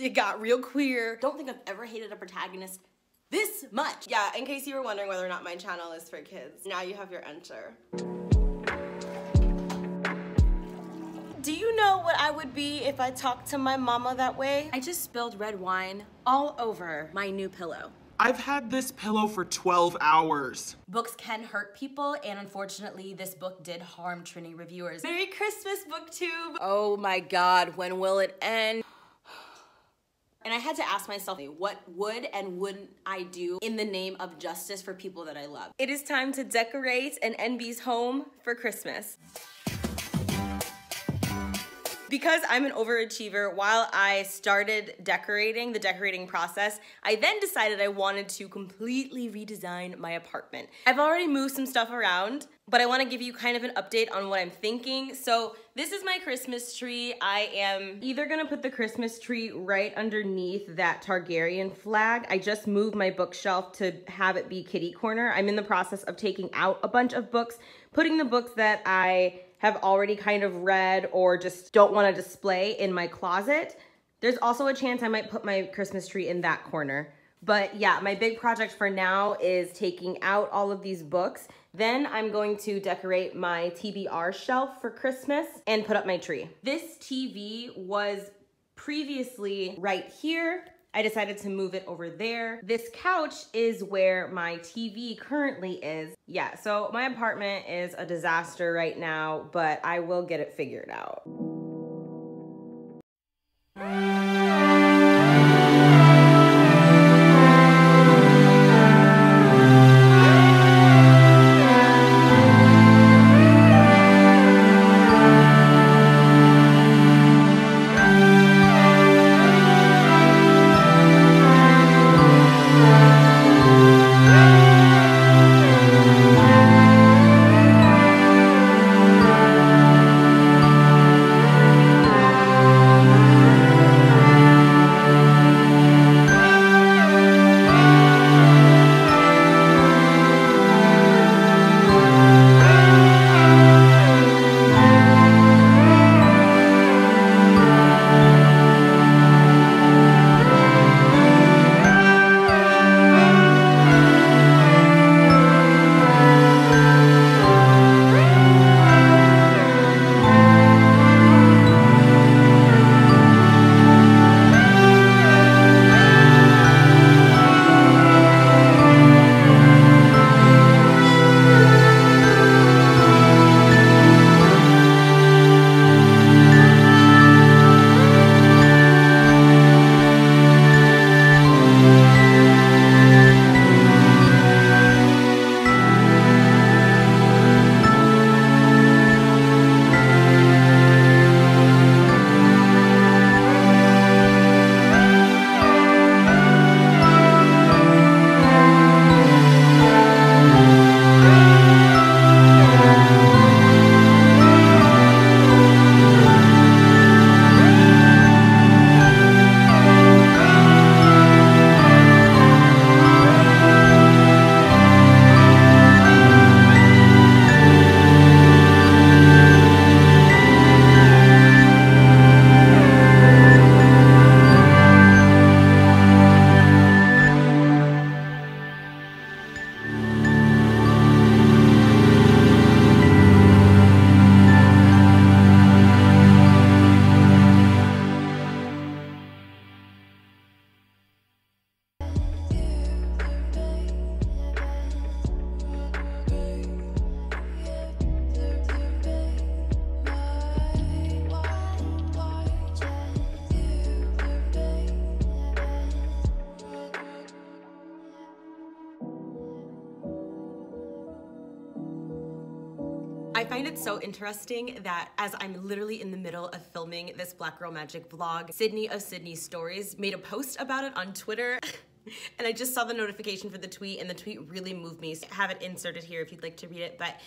it got real queer. Don't think I've ever hated a protagonist this much. Yeah, in case you were wondering whether or not my channel is for kids, now you have your answer. Do you know what I would be if I talked to my mama that way? I just spilled red wine all over my new pillow. I've had this pillow for 12 hours. Books can hurt people, and unfortunately, this book did harm Trini reviewers. Merry Christmas, BookTube! Oh my god, when will it end? And I had to ask myself, what would and wouldn't I do in the name of justice for people that I love? It is time to decorate an NB's home for Christmas. Because I'm an overachiever, while I started decorating, the decorating process, I then decided I wanted to completely redesign my apartment. I've already moved some stuff around, but I wanna give you kind of an update on what I'm thinking. So this is my Christmas tree. I am either gonna put the Christmas tree right underneath that Targaryen flag. I just moved my bookshelf to have it be kitty corner. I'm in the process of taking out a bunch of books, putting the books that I have already kind of read or just don't want to display in my closet. There's also a chance I might put my Christmas tree in that corner. But yeah, my big project for now is taking out all of these books. Then I'm going to decorate my TBR shelf for Christmas and put up my tree. This TV was previously right here I decided to move it over there. This couch is where my TV currently is. Yeah, so my apartment is a disaster right now, but I will get it figured out. That as I'm literally in the middle of filming this Black Girl Magic vlog, Sydney of Sydney Stories made a post about it on Twitter. and I just saw the notification for the tweet and the tweet really moved me. So I have it inserted here if you'd like to read it. But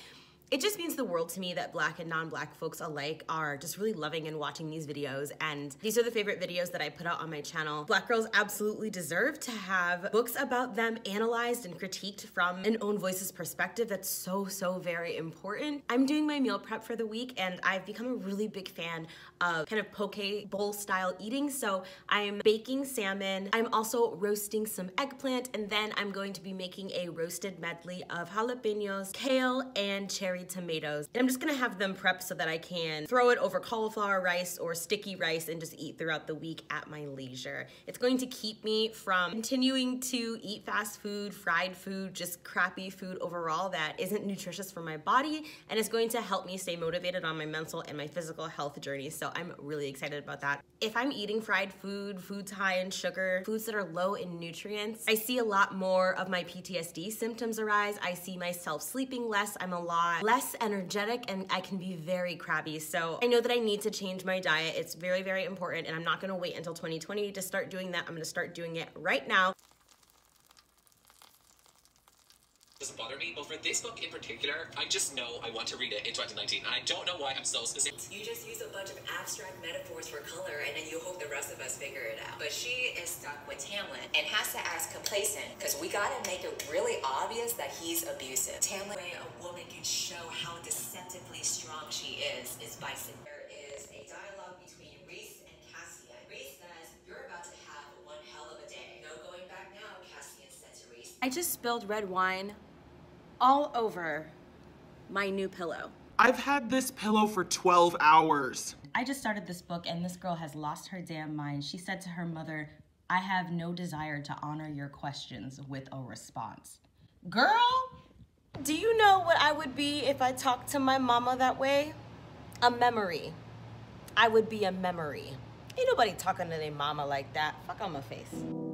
It just means the world to me that black and non-black folks alike are just really loving and watching these videos and these are the favorite videos that I put out on my channel. Black girls absolutely deserve to have books about them analyzed and critiqued from an own voices perspective. That's so, so very important. I'm doing my meal prep for the week and I've become a really big fan of kind of poke bowl style eating. So I'm baking salmon. I'm also roasting some eggplant and then I'm going to be making a roasted medley of jalapenos, kale, and cherry tomatoes. And I'm just gonna have them prepped so that I can throw it over cauliflower rice or sticky rice and just eat throughout the week at my leisure. It's going to keep me from continuing to eat fast food, fried food, just crappy food overall that isn't nutritious for my body and it's going to help me stay motivated on my mental and my physical health journey. So I'm really excited about that. If I'm eating fried food, foods high in sugar, foods that are low in nutrients, I see a lot more of my PTSD symptoms arise. I see myself sleeping less. I'm a lot less energetic and I can be very crabby. So I know that I need to change my diet. It's very, very important and I'm not gonna wait until 2020 to start doing that. I'm gonna start doing it right now. Doesn't bother me, but for this book in particular, I just know I want to read it in 2019, I don't know why I'm so specific. You just use a bunch of abstract metaphors for color, and then you hope the rest of us figure it out. But she is stuck with Tamlin and has to ask complacent, because we gotta make it really obvious that he's abusive. Tamlin, way a woman can show how deceptively strong she is, is by there is a dialogue between Rhys and Cassian. Rhys says, you're about to have one hell of a day. No going back now, Cassian said to Rhys. I just spilled red wine all over my new pillow. I've had this pillow for 12 hours. I just started this book and this girl has lost her damn mind. She said to her mother, I have no desire to honor your questions with a response. Girl, do you know what I would be if I talked to my mama that way? A memory. I would be a memory. Ain't nobody talking to their mama like that. Fuck on my face.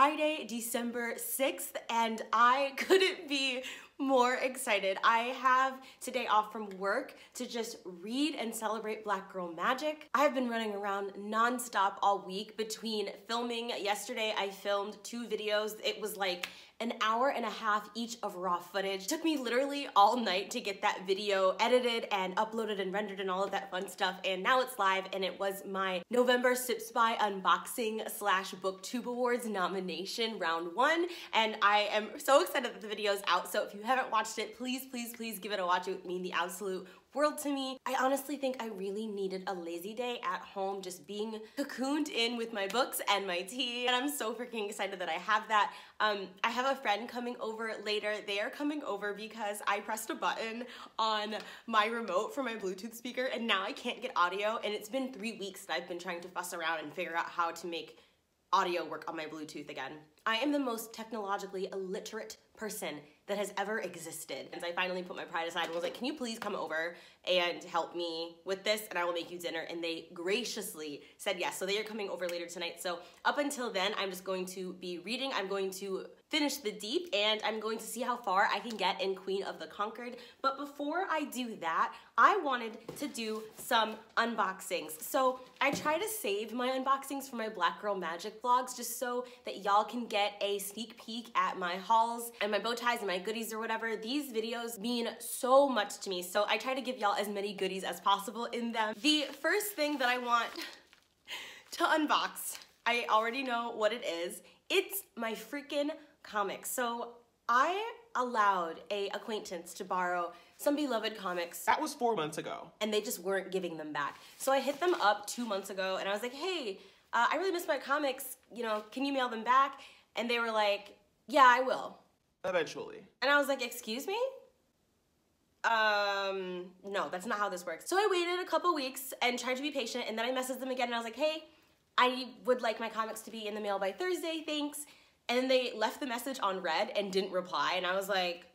Friday, December 6th, and I couldn't be more excited. I have today off from work to just read and celebrate Black Girl Magic. I have been running around nonstop all week between filming. Yesterday, I filmed two videos. It was like an hour and a half each of raw footage. It took me literally all night to get that video edited and uploaded and rendered and all of that fun stuff and now it's live and it was my November Sipsby unboxing slash booktube awards nomination round one and I am so excited that the video is out so if you haven't watched it please please please give it a watch it would mean the absolute world to me. I honestly think I really needed a lazy day at home, just being cocooned in with my books and my tea. And I'm so freaking excited that I have that. Um, I have a friend coming over later. They are coming over because I pressed a button on my remote for my Bluetooth speaker and now I can't get audio. And it's been three weeks that I've been trying to fuss around and figure out how to make audio work on my Bluetooth again. I am the most technologically illiterate person that has ever existed. And so I finally put my pride aside and was like, can you please come over and help me with this and I will make you dinner. And they graciously said yes. So they are coming over later tonight. So up until then, I'm just going to be reading. I'm going to finish the deep and I'm going to see how far I can get in Queen of the Conquered. But before I do that, I wanted to do some unboxings. So I try to save my unboxings for my Black Girl Magic vlogs just so that y'all can get a sneak peek at my hauls and my bow ties and my goodies or whatever. These videos mean so much to me. So I try to give y'all as many goodies as possible in them. The first thing that I want to unbox, I already know what it is. It's my freaking comics. So I allowed a acquaintance to borrow some beloved comics That was four months ago. and they just weren't giving them back. So I hit them up two months ago and I was like, hey, uh, I really miss my comics. You know, can you mail them back? And they were like, yeah, I will. Eventually. And I was like, excuse me? Um, no, that's not how this works. So I waited a couple weeks and tried to be patient and then I messaged them again and I was like, hey, I would like my comics to be in the mail by Thursday, thanks. And they left the message on read and didn't reply and I was like,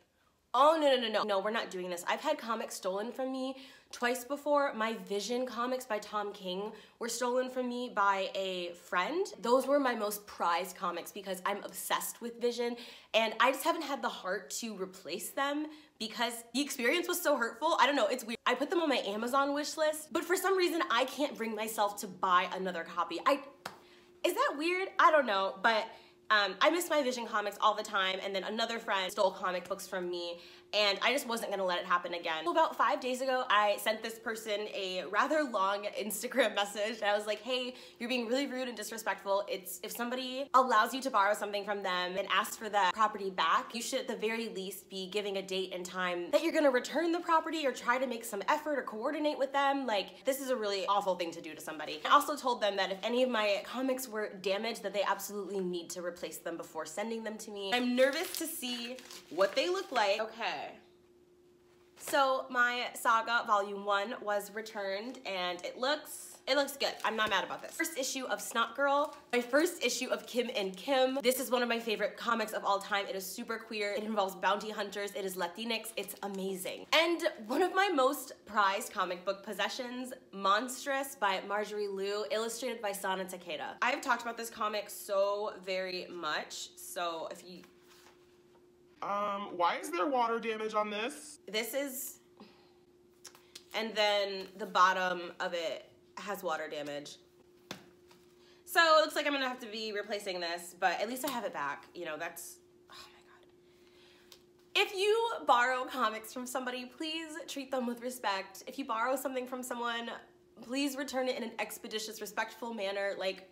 oh no, no, no, no, no, we're not doing this. I've had comics stolen from me twice before. My Vision comics by Tom King were stolen from me by a friend. Those were my most prized comics because I'm obsessed with Vision and I just haven't had the heart to replace them because the experience was so hurtful. I don't know, it's weird. I put them on my Amazon wish list, but for some reason I can't bring myself to buy another copy. I is that weird? I don't know, but um, I miss my Vision comics all the time, and then another friend stole comic books from me, and I just wasn't gonna let it happen again. So about five days ago, I sent this person a rather long Instagram message, and I was like, hey, you're being really rude and disrespectful. It's if somebody allows you to borrow something from them and asks for that property back, you should at the very least be giving a date and time that you're gonna return the property or try to make some effort or coordinate with them. Like, this is a really awful thing to do to somebody. I also told them that if any of my comics were damaged, that they absolutely need to replace them before sending them to me. I'm nervous to see what they look like. Okay. So my Saga Volume 1 was returned and it looks it looks good. I'm not mad about this. First issue of Snot Girl. My first issue of Kim and Kim. This is one of my favorite comics of all time. It is super queer. It involves bounty hunters. It is Latinx. It's amazing. And one of my most prized comic book possessions, Monstrous by Marjorie Liu, illustrated by Sana Takeda. I've talked about this comic so very much. So if you Um, why is there water damage on this? this is and then the bottom of it has water damage. So it looks like i'm gonna have to be replacing this but at least i have it back you know that's oh my god. If you borrow comics from somebody please treat them with respect. If you borrow something from someone please return it in an expeditious respectful manner like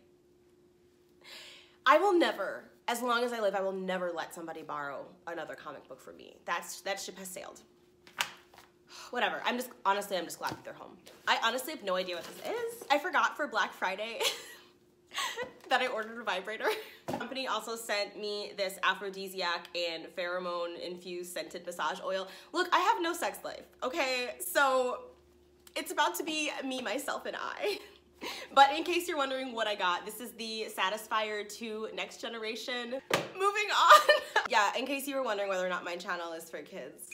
I will never, as long as I live, I will never let somebody borrow another comic book from me. That's that ship has sailed. Whatever. I'm just honestly, I'm just glad that they're home. I honestly have no idea what this is. I forgot for Black Friday that I ordered a vibrator. Company also sent me this aphrodisiac and pheromone infused scented massage oil. Look, I have no sex life. Okay, so it's about to be me, myself, and I. But in case you're wondering what I got, this is the Satisfier 2 Next Generation. Moving on. yeah, in case you were wondering whether or not my channel is for kids.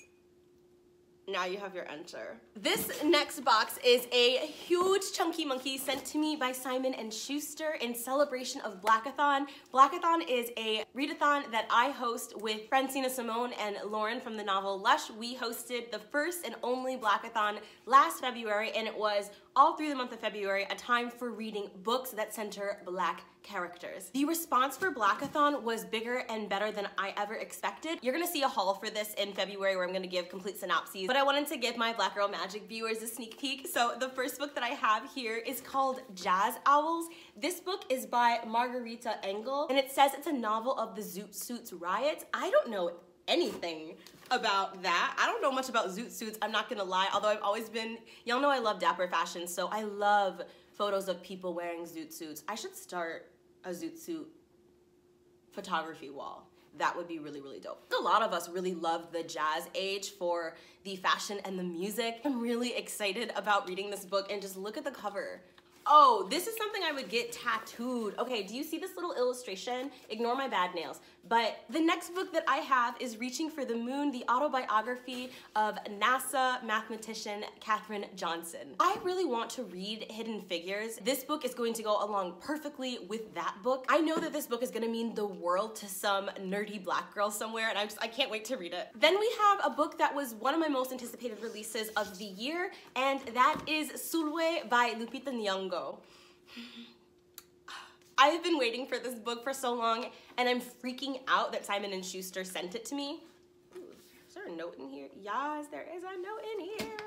Now you have your answer. This next box is a huge chunky monkey sent to me by Simon and Schuster in celebration of Blackathon. Blackathon is a readathon that I host with Francina Simone and Lauren from the novel Lush. We hosted the first and only Blackathon last February and it was all through the month of February a time for reading books that center black characters. The response for Blackathon was bigger and better than I ever expected. You're gonna see a haul for this in February where I'm gonna give complete synopses, but I wanted to give my Black Girl Magic viewers a sneak peek. So the first book that I have here is called Jazz Owls. This book is by Margarita Engle, and it says it's a novel of the Zoot Suits riots. I don't know anything about that. I don't know much about zoot suits, I'm not gonna lie, although I've always been, y'all know I love dapper fashion, so I love photos of people wearing zoot suits. I should start a zoot suit photography wall. That would be really, really dope. A lot of us really love the jazz age for the fashion and the music. I'm really excited about reading this book and just look at the cover. Oh, this is something I would get tattooed. Okay, do you see this little illustration? Ignore my bad nails. But the next book that I have is Reaching for the Moon, the autobiography of NASA mathematician Katherine Johnson. I really want to read Hidden Figures. This book is going to go along perfectly with that book. I know that this book is gonna mean the world to some nerdy black girl somewhere, and I'm just, I can't wait to read it. Then we have a book that was one of my most anticipated releases of the year, and that is Sulwe by Lupita Nyong'o. I have been waiting for this book for so long, and I'm freaking out that Simon and Schuster sent it to me. Ooh, is there a note in here? Yes, there is a note in here.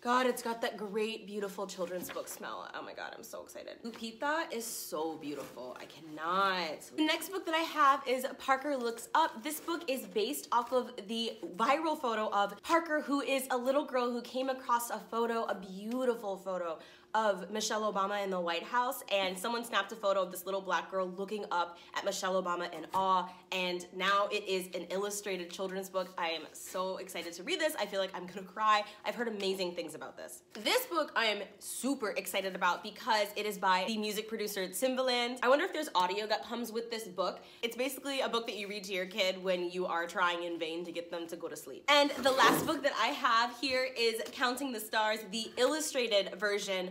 God, it's got that great, beautiful children's book smell. Oh my God, I'm so excited. Lupita is so beautiful. I cannot. The next book that I have is Parker Looks Up. This book is based off of the viral photo of Parker, who is a little girl who came across a photo, a beautiful photo of Michelle Obama in the White House and someone snapped a photo of this little black girl looking up at Michelle Obama in awe and now it is an illustrated children's book. I am so excited to read this. I feel like I'm gonna cry. I've heard amazing things about this. This book I am super excited about because it is by the music producer Timbaland. I wonder if there's audio that comes with this book. It's basically a book that you read to your kid when you are trying in vain to get them to go to sleep. And the last book that I have here is Counting the Stars, the illustrated version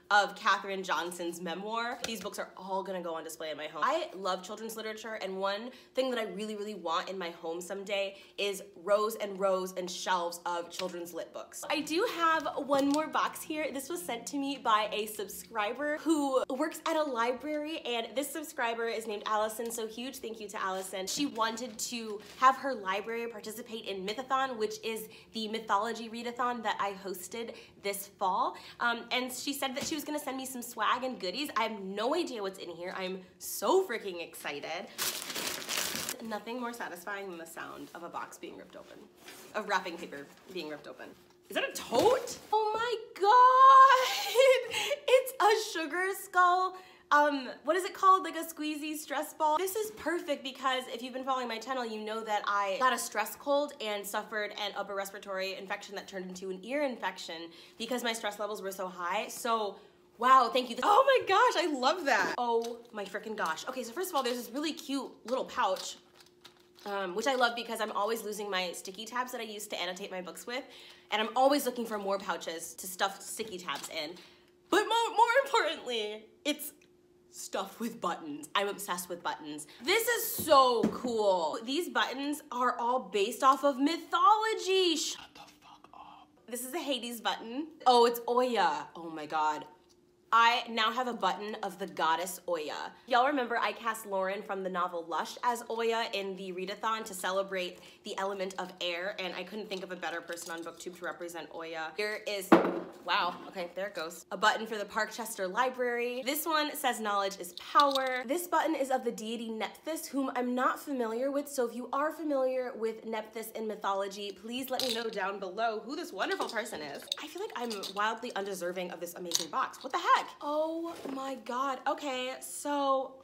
of Katherine Johnson's memoir. These books are all gonna go on display in my home. I love children's literature and one thing that I really, really want in my home someday is rows and rows and shelves of children's lit books. I do have one more box here. This was sent to me by a subscriber who works at a library and this subscriber is named Allison, so huge thank you to Allison. She wanted to have her library participate in Mythathon, which is the mythology readathon that I hosted this fall. Um, and she said that she was was gonna send me some swag and goodies. I have no idea what's in here. I'm so freaking excited. Nothing more satisfying than the sound of a box being ripped open, of wrapping paper being ripped open. Is that a tote? Oh my god! It's a sugar skull um, what is it called? Like a squeezy stress ball. This is perfect because if you've been following my channel, you know that I got a stress cold and suffered an upper respiratory infection that turned into an ear infection because my stress levels were so high. So Wow, thank you. Oh my gosh, I love that. Oh my freaking gosh. Okay, so first of all, there's this really cute little pouch, um, which I love because I'm always losing my sticky tabs that I use to annotate my books with, and I'm always looking for more pouches to stuff sticky tabs in. But more, more importantly, it's stuff with buttons. I'm obsessed with buttons. This is so cool. These buttons are all based off of mythology. Shut the fuck up. This is a Hades button. Oh, it's Oya. Oh my god. I now have a button of the goddess Oya. Y'all remember I cast Lauren from the novel Lush as Oya in the readathon to celebrate the element of air, and I couldn't think of a better person on BookTube to represent Oya. Here is, wow, okay, there it goes. A button for the Parkchester Library. This one says knowledge is power. This button is of the deity Nephthys, whom I'm not familiar with, so if you are familiar with Nephthys in mythology, please let me know down below who this wonderful person is. I feel like I'm wildly undeserving of this amazing box. What the heck? Oh my god. Okay, so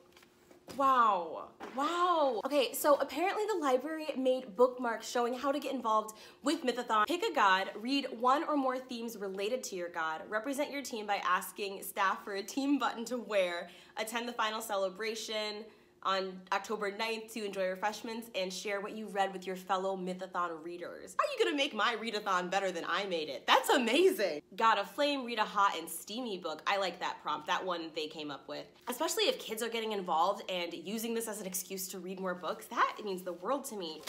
Wow. Wow. Okay, so apparently the library made bookmarks showing how to get involved with Mythathon. Pick a god, read one or more themes related to your god, represent your team by asking staff for a team button to wear, attend the final celebration, on October 9th to enjoy refreshments and share what you read with your fellow Mythathon readers. How are you gonna make my readathon better than I made it? That's amazing! Got a flame, read a hot and steamy book. I like that prompt, that one they came up with. Especially if kids are getting involved and using this as an excuse to read more books, that means the world to me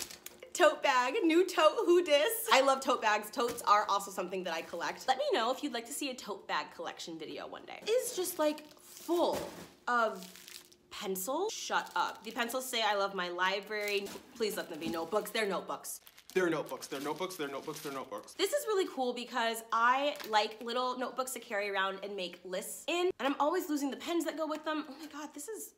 tote bag, new tote, who dis? I love tote bags. Totes are also something that I collect. Let me know if you'd like to see a tote bag collection video one day. It's just like full of pencils. Shut up. The pencils say I love my library. Please let them be notebooks. They're notebooks. They're notebooks, they're notebooks, they're notebooks, they're notebooks. This is really cool because I like little notebooks to carry around and make lists in, and I'm always losing the pens that go with them. Oh my God, this is,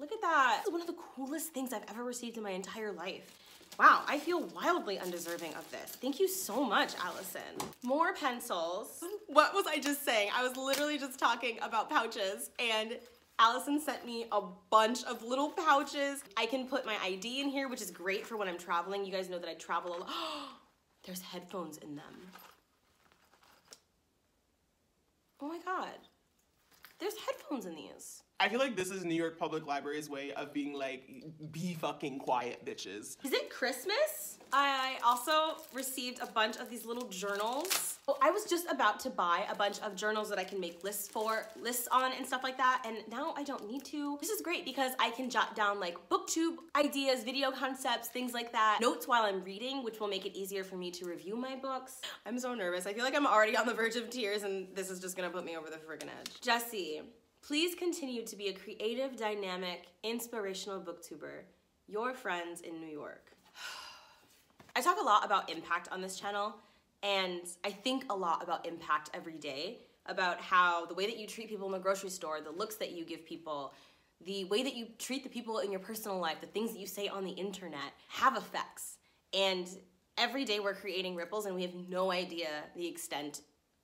look at that. This is one of the coolest things I've ever received in my entire life. Wow, I feel wildly undeserving of this. Thank you so much, Allison. More pencils. What was I just saying? I was literally just talking about pouches and Allison sent me a bunch of little pouches. I can put my ID in here, which is great for when I'm traveling. You guys know that I travel a lot. There's headphones in them. Oh my God. There's headphones in these. I feel like this is New York Public Library's way of being like, be fucking quiet, bitches. Is it Christmas? I also received a bunch of these little journals. Well, I was just about to buy a bunch of journals that I can make lists for, lists on and stuff like that, and now I don't need to. This is great because I can jot down like booktube ideas, video concepts, things like that, notes while I'm reading, which will make it easier for me to review my books. I'm so nervous. I feel like I'm already on the verge of tears and this is just gonna put me over the friggin' edge. Jesse, please continue to be a creative, dynamic, inspirational booktuber. Your friends in New York. I talk a lot about impact on this channel, And I think a lot about impact every day, about how the way that you treat people in the grocery store, the looks that you give people, the way that you treat the people in your personal life, the things that you say on the internet have effects. And every day we're creating ripples and we have no idea the extent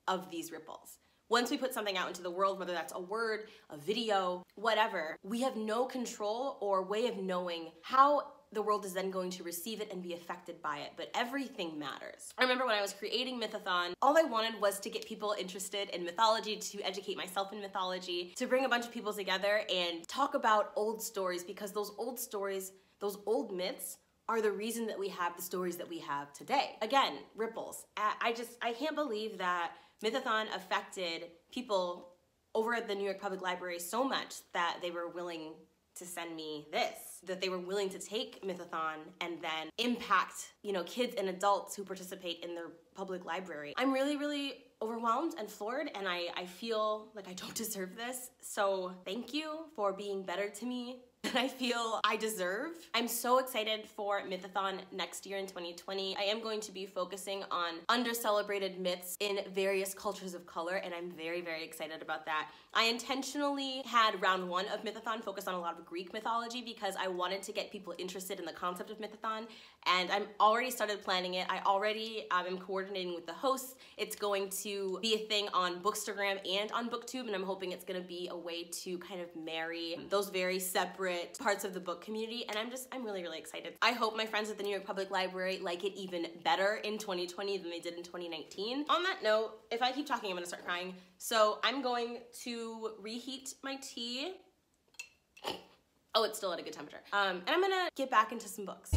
of these ripples. Once we put something out into the world, whether that's a word, a video, whatever, we have no control or way of knowing how the world is then going to receive it and be affected by it, but everything matters. I remember when I was creating Mythathon, all I wanted was to get people interested in mythology, to educate myself in mythology, to bring a bunch of people together and talk about old stories because those old stories, those old myths, are the reason that we have the stories that we have today. Again, ripples. I just, I can't believe that Mythathon affected people over at the New York Public Library so much that they were willing to send me this, that they were willing to take Mythathon and then impact, you know, kids and adults who participate in their public library. I'm really, really overwhelmed and floored and I, I feel like I don't deserve this. So thank you for being better to me than I feel I deserve. I'm so excited for Mythathon next year in 2020. I am going to be focusing on under-celebrated myths in various cultures of color, and I'm very, very excited about that. I intentionally had round one of Mythathon focus on a lot of Greek mythology because I wanted to get people interested in the concept of Mythathon, and I'm already started planning it. I already um, am coordinating with the hosts. It's going to be a thing on Bookstagram and on BookTube, and I'm hoping it's gonna be a way to kind of marry those very separate parts of the book community, and I'm just, I'm really, really excited. I hope my friends at the New York Public Library like it even better in 2020 than they did in 2019. On that note, if I keep talking, I'm gonna start crying. So I'm going to reheat my tea. Oh, it's still at a good temperature. Um, and I'm gonna get back into some books.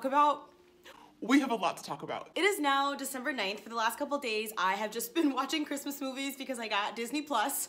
Talk about. We have a lot to talk about. It is now December 9th. For the last couple days, I have just been watching Christmas movies because I got Disney Plus.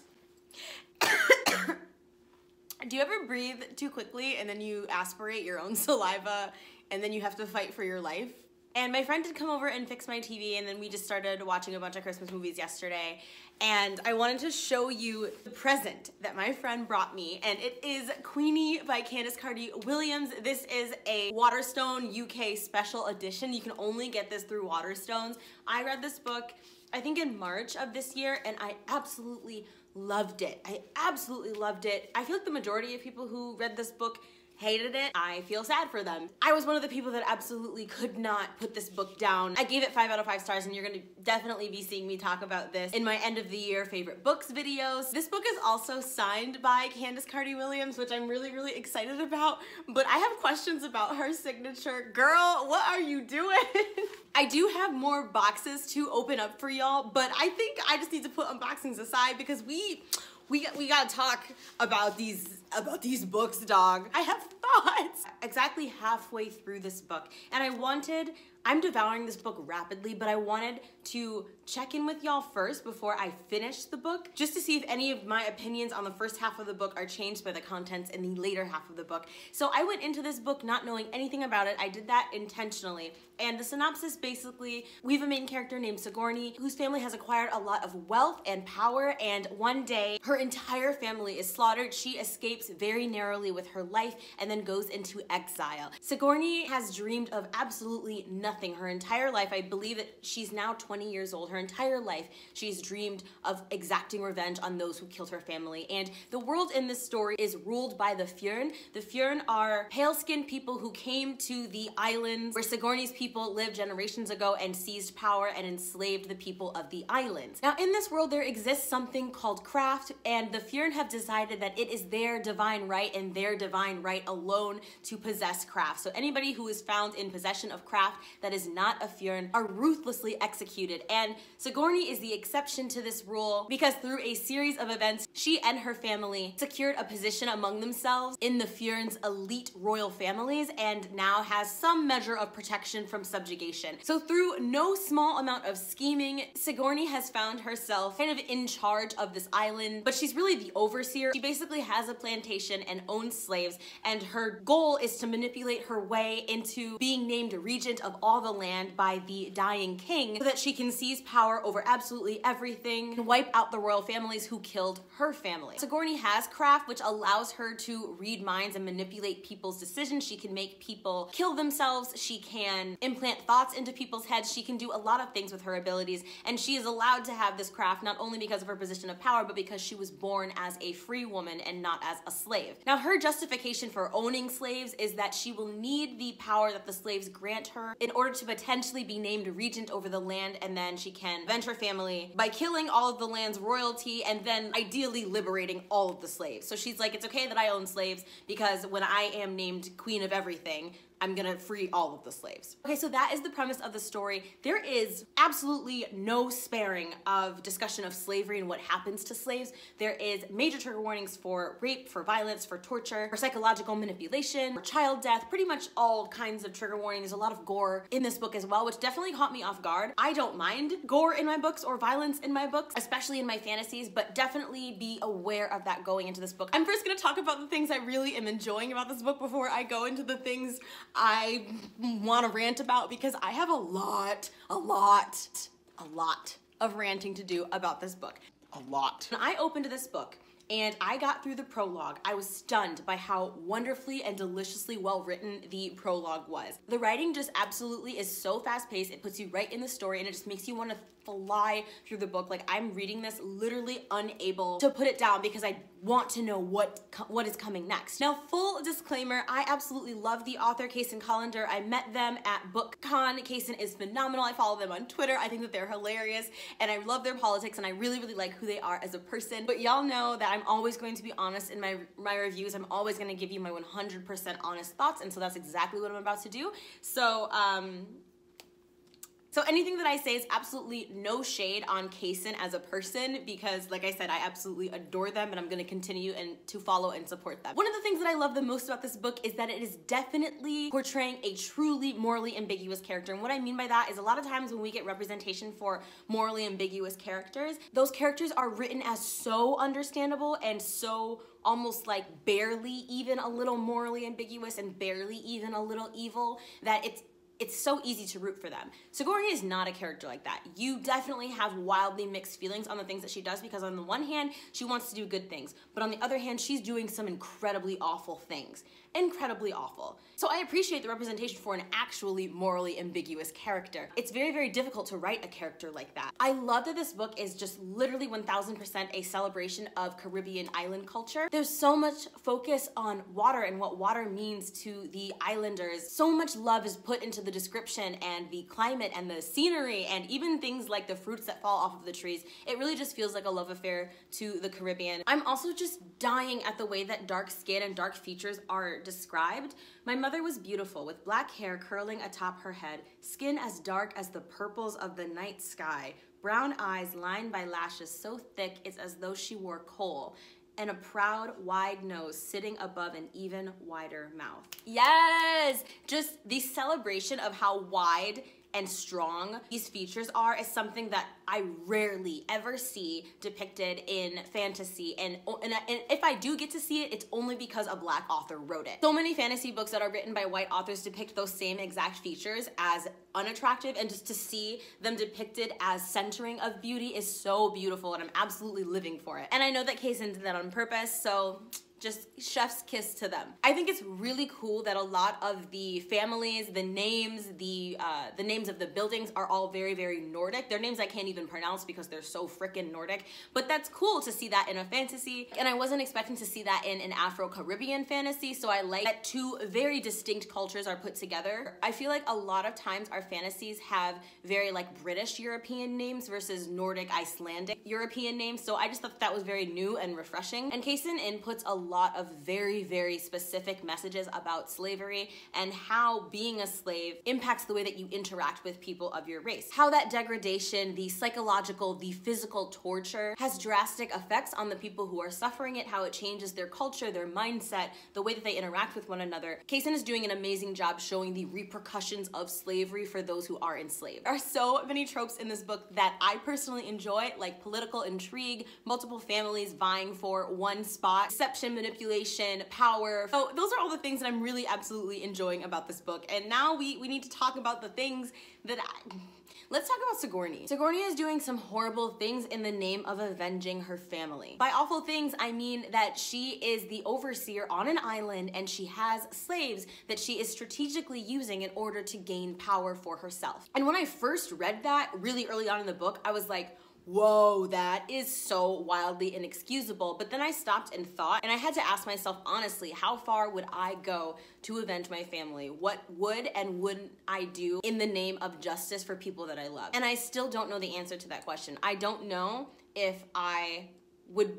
Do you ever breathe too quickly and then you aspirate your own saliva and then you have to fight for your life? And my friend did come over and fix my TV, and then we just started watching a bunch of Christmas movies yesterday. And I wanted to show you the present that my friend brought me, and it is Queenie by Candice Carty Williams. This is a Waterstone UK special edition. You can only get this through Waterstones. I read this book, I think in March of this year, and I absolutely loved it. I absolutely loved it. I feel like the majority of people who read this book hated it. I feel sad for them. I was one of the people that absolutely could not put this book down. I gave it five out of five stars and you're gonna definitely be seeing me talk about this in my end of the year favorite books videos. This book is also signed by Candice Carty Williams, which I'm really, really excited about, but I have questions about her signature. Girl, what are you doing? I do have more boxes to open up for y'all, but I think I just need to put unboxings aside because we we we gotta talk about these about these books, dog. I have thoughts. Exactly halfway through this book, and I wanted, I'm devouring this book rapidly, but I wanted to check in with y'all first before I finish the book, just to see if any of my opinions on the first half of the book are changed by the contents in the later half of the book. So I went into this book not knowing anything about it. I did that intentionally. And the synopsis basically, we have a main character named Sigourney, whose family has acquired a lot of wealth and power, and one day her entire family is slaughtered. She escapes very narrowly with her life and then goes into exile. Sigourney has dreamed of absolutely nothing her entire life. I believe that she's now 20 years old. Her entire life, she's dreamed of exacting revenge on those who killed her family. And the world in this story is ruled by the Fjern. The Fjern are pale-skinned people who came to the islands where Sigourney's people lived generations ago and seized power and enslaved the people of the islands. Now, in this world, there exists something called craft, and the Fjern have decided that it is their divine right and their divine right alone to possess craft. So anybody who is found in possession of craft that is not a Fjern are ruthlessly executed. And Sigourney is the exception to this rule because through a series of events, she and her family secured a position among themselves in the Fjern's elite royal families and now has some measure of protection from subjugation. So through no small amount of scheming, Sigourney has found herself kind of in charge of this island, but she's really the overseer. She basically has a plantation and owns slaves, and her goal is to manipulate her way into being named regent of all the land by the dying king so that she can seize power over absolutely everything and wipe out the royal families who killed her family. Sigourney has craft, which allows her to read minds and manipulate people's decisions. She can make people kill themselves. She can implant thoughts into people's heads. She can do a lot of things with her abilities, and she is allowed to have this craft not only because of her position of power, but because she was born as a free woman and not as a slave. Now, her justification for owning slaves is that she will need the power that the slaves grant her in order to potentially be named regent over the land, and then she can her family by killing all of the land's royalty and then ideally liberating all of the slaves. So she's like, it's okay that I own slaves because when I am named queen of everything, I'm gonna free all of the slaves. Okay, so that is the premise of the story. There is absolutely no sparing of discussion of slavery and what happens to slaves. There is major trigger warnings for rape, for violence, for torture, for psychological manipulation, for child death, pretty much all kinds of trigger warnings. There's a lot of gore in this book as well, which definitely caught me off guard. I don't mind gore in my books or violence in my books, especially in my fantasies, but definitely be aware of that going into this book. I'm first gonna talk about the things I really am enjoying about this book before I go into the things I want to rant about because I have a lot, a lot, a lot of ranting to do about this book. A lot. When I opened this book and I got through the prologue, I was stunned by how wonderfully and deliciously well written the prologue was. The writing just absolutely is so fast paced, it puts you right in the story and it just makes you want to fly through the book. Like I'm reading this literally unable to put it down because I want to know what what is coming next. Now, full disclaimer, I absolutely love the author Kacen Callender. I met them at BookCon. Kacen is phenomenal. I follow them on Twitter. I think that they're hilarious and I love their politics and I really, really like who they are as a person. But y'all know that I'm always going to be honest in my, my reviews. I'm always going to give you my 100% honest thoughts and so that's exactly what I'm about to do. So, um, so anything that I say is absolutely no shade on Kacen as a person because like I said, I absolutely adore them and I'm gonna continue and to follow and support them. One of the things that I love the most about this book is that it is definitely portraying a truly morally ambiguous character. And what I mean by that is a lot of times when we get representation for morally ambiguous characters, those characters are written as so understandable and so almost like barely even a little morally ambiguous and barely even a little evil that it's it's so easy to root for them. Sigourney is not a character like that. You definitely have wildly mixed feelings on the things that she does because on the one hand, she wants to do good things, but on the other hand, she's doing some incredibly awful things incredibly awful. So I appreciate the representation for an actually morally ambiguous character. It's very, very difficult to write a character like that. I love that this book is just literally 1000% a celebration of Caribbean island culture. There's so much focus on water and what water means to the islanders. So much love is put into the description and the climate and the scenery and even things like the fruits that fall off of the trees. It really just feels like a love affair to the Caribbean. I'm also just dying at the way that dark skin and dark features are described, my mother was beautiful, with black hair curling atop her head, skin as dark as the purples of the night sky, brown eyes lined by lashes so thick it's as though she wore coal, and a proud, wide nose sitting above an even wider mouth. Yes! Just the celebration of how wide and strong these features are is something that I rarely ever see depicted in fantasy. And, oh, and, and, if I do get to see it, it's only because a black author wrote it. So many fantasy books that are written by white authors depict those same exact features as unattractive and just to see them depicted as centering of beauty is so beautiful and I'm absolutely living for it. And I know that Kacen did that on purpose, so just chef's kiss to them. I think it's really cool that a lot of the families, the names, the uh, the names of the buildings are all very, very Nordic. Their names I can't even pronounce because they're so freaking Nordic, but that's cool to see that in a fantasy. And I wasn't expecting to see that in an Afro-Caribbean fantasy, so I like that two very distinct cultures are put together. I feel like a lot of times our fantasies have very like British European names versus Nordic Icelandic European names, so I just thought that was very new and refreshing. And Kacen inputs a lot of very, very specific messages about slavery and how being a slave impacts the way that you interact with people of your race. How that degradation, the psychological, the physical torture has drastic effects on the people who are suffering it, how it changes their culture, their mindset, the way that they interact with one another. Kacen is doing an amazing job showing the repercussions of slavery for those who are enslaved. There are so many tropes in this book that I personally enjoy, like political intrigue, multiple families vying for one spot, deception, manipulation, power. So those are all the things that I'm really absolutely enjoying about this book. And now we, we need to talk about the things that I... Let's talk about Sigourney. Sigourney is doing some horrible things in the name of avenging her family. By awful things, I mean that she is the overseer on an island and she has slaves that she is strategically using in order to gain power for herself. And when I first read that really early on in the book, I was like, whoa, that is so wildly inexcusable. But then I stopped and thought, and I had to ask myself honestly, how far would I go to avenge my family? What would and wouldn't I do in the name of justice for people that I love? And I still don't know the answer to that question. I don't know if I would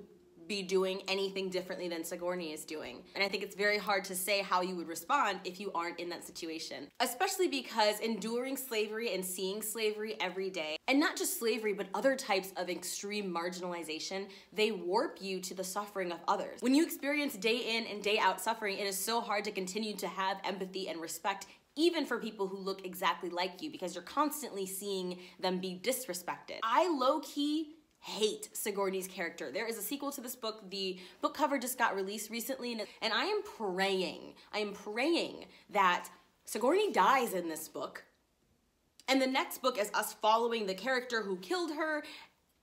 be doing anything differently than Sigourney is doing. And I think it's very hard to say how you would respond if you aren't in that situation. Especially because enduring slavery and seeing slavery every day, and not just slavery, but other types of extreme marginalization, they warp you to the suffering of others. When you experience day in and day out suffering, it is so hard to continue to have empathy and respect even for people who look exactly like you because you're constantly seeing them be disrespected. I low key hate Sigourney's character. There is a sequel to this book. The book cover just got released recently, and and I am praying, I am praying that Sigourney dies in this book. And the next book is us following the character who killed her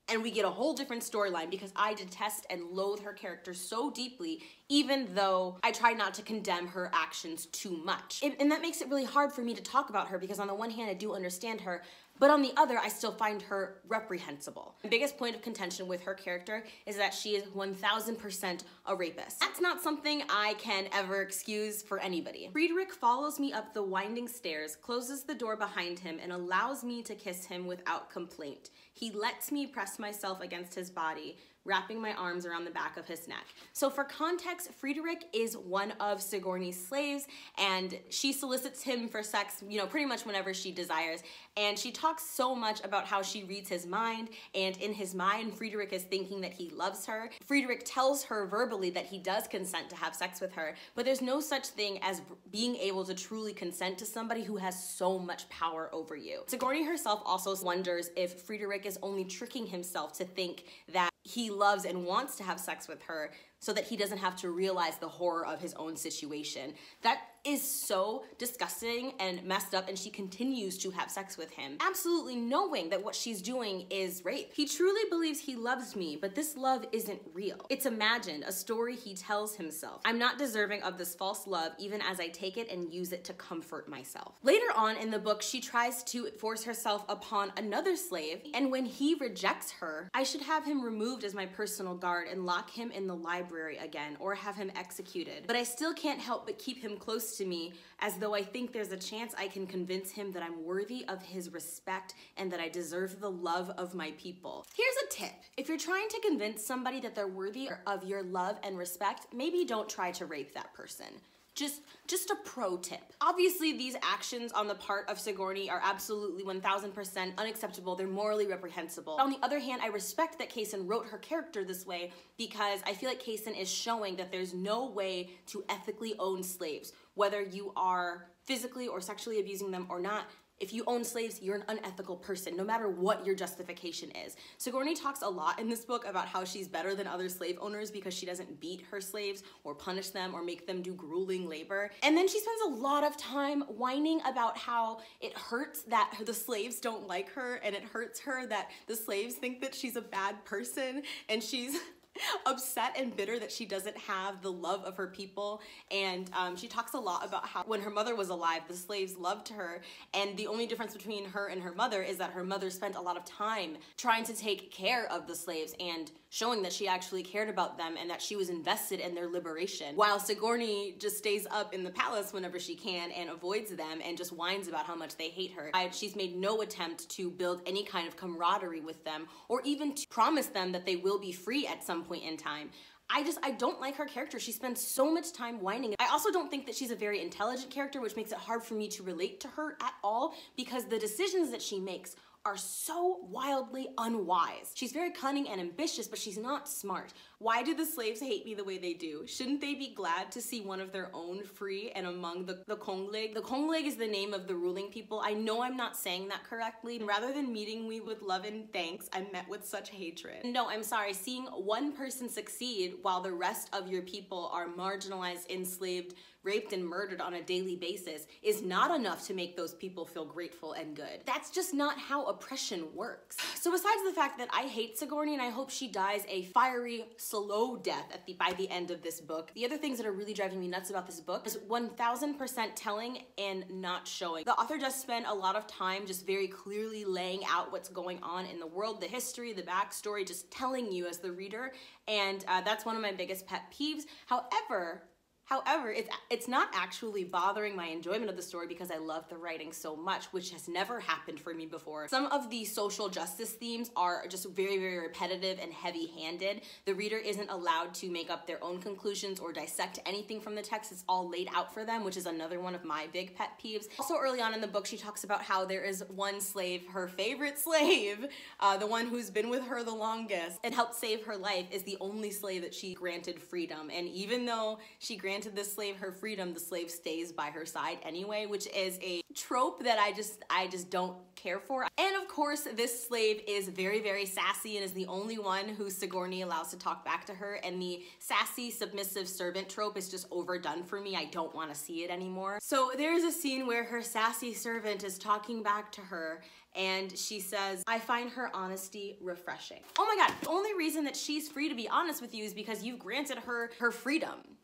and we get a whole different storyline because I detest and loathe her character so deeply, even though I try not to condemn her actions too much. And, and, that makes it really hard for me to talk about her because on the one hand, I do understand her, but on the other, I still find her reprehensible. The biggest point of contention with her character is that she is 1000% a rapist. That's not something I can ever excuse for anybody. Friedrich follows me up the winding stairs, closes the door behind him, and allows me to kiss him without complaint. He lets me press myself against his body, wrapping my arms around the back of his neck. So for context, Friedrich is one of Sigourney's slaves and she solicits him for sex, you know, pretty much whenever she desires. And she talks so much about how she reads his mind and in his mind, Friedrich is thinking that he loves her. Friedrich tells her verbally that he does consent to have sex with her, but there's no such thing as being able to truly consent to somebody who has so much power over you. Sigourney herself also wonders if Friedrich is only tricking himself to think that he loves and wants to have sex with her so that he doesn't have to realize the horror of his own situation. That is so disgusting and messed up and she continues to have sex with him, absolutely knowing that what she's doing is rape. He truly believes he loves me, but this love isn't real. It's imagined, a story he tells himself. I'm not deserving of this false love even as I take it and use it to comfort myself. Later on in the book, she tries to force herself upon another slave, and when he rejects her, I should have him removed as my personal guard and lock him in the library again or have him executed. But I still can't help but keep him close to me as though I think there's a chance I can convince him that I'm worthy of his respect and that I deserve the love of my people. Here's a tip. If you're trying to convince somebody that they're worthy of your love and respect, maybe don't try to rape that person. Just just a pro tip. Obviously, these actions on the part of Sigourney are absolutely 1000% unacceptable. They're morally reprehensible. On the other hand, I respect that Kacen wrote her character this way because I feel like Kacen is showing that there's no way to ethically own slaves, whether you are physically or sexually abusing them or not if you own slaves, you're an unethical person, no matter what your justification is. Sigourney talks a lot in this book about how she's better than other slave owners because she doesn't beat her slaves or punish them or make them do grueling labor. And then she spends a lot of time whining about how it hurts that the slaves don't like her and it hurts her that the slaves think that she's a bad person and she's upset and bitter that she doesn't have the love of her people. And um, she talks a lot about how when her mother was alive, the slaves loved her. And the only difference between her and her mother is that her mother spent a lot of time trying to take care of the slaves and showing that she actually cared about them and that she was invested in their liberation. While Sigourney just stays up in the palace whenever she can and avoids them and just whines about how much they hate her. She's made no attempt to build any kind of camaraderie with them or even to promise them that they will be free at some point in time. I just, I don't like her character. She spends so much time whining. I also don't think that she's a very intelligent character, which makes it hard for me to relate to her at all because the decisions that she makes are so wildly unwise. She's very cunning and ambitious, but she's not smart. Why do the slaves hate me the way they do? Shouldn't they be glad to see one of their own free and among the, the Kongleg? The Kongleg is the name of the ruling people. I know I'm not saying that correctly. Rather than meeting me with love and thanks, I'm met with such hatred. No, I'm sorry. Seeing one person succeed while the rest of your people are marginalized, enslaved, raped and murdered on a daily basis is not enough to make those people feel grateful and good. That's just not how oppression works. So besides the fact that I hate Sigourney and I hope she dies a fiery, slow death at the by the end of this book, the other things that are really driving me nuts about this book is 1000% telling and not showing. The author does spend a lot of time just very clearly laying out what's going on in the world, the history, the backstory, just telling you as the reader, and uh, that's one of my biggest pet peeves. However, However, it's it's not actually bothering my enjoyment of the story because I love the writing so much, which has never happened for me before. Some of the social justice themes are just very, very repetitive and heavy-handed. The reader isn't allowed to make up their own conclusions or dissect anything from the text. It's all laid out for them, which is another one of my big pet peeves. Also, early on in the book, she talks about how there is one slave, her favorite slave, uh, the one who's been with her the longest and helped save her life, is the only slave that she granted freedom. And even though she granted granted the slave her freedom, the slave stays by her side anyway, which is a trope that I just I just don't care for. And of course, this slave is very, very sassy and is the only one who Sigourney allows to talk back to her. And the sassy, submissive servant trope is just overdone for me. I don't want to see it anymore. So there's a scene where her sassy servant is talking back to her and she says, I find her honesty refreshing. Oh my God, the only reason that she's free to be honest with you is because you've granted her her freedom.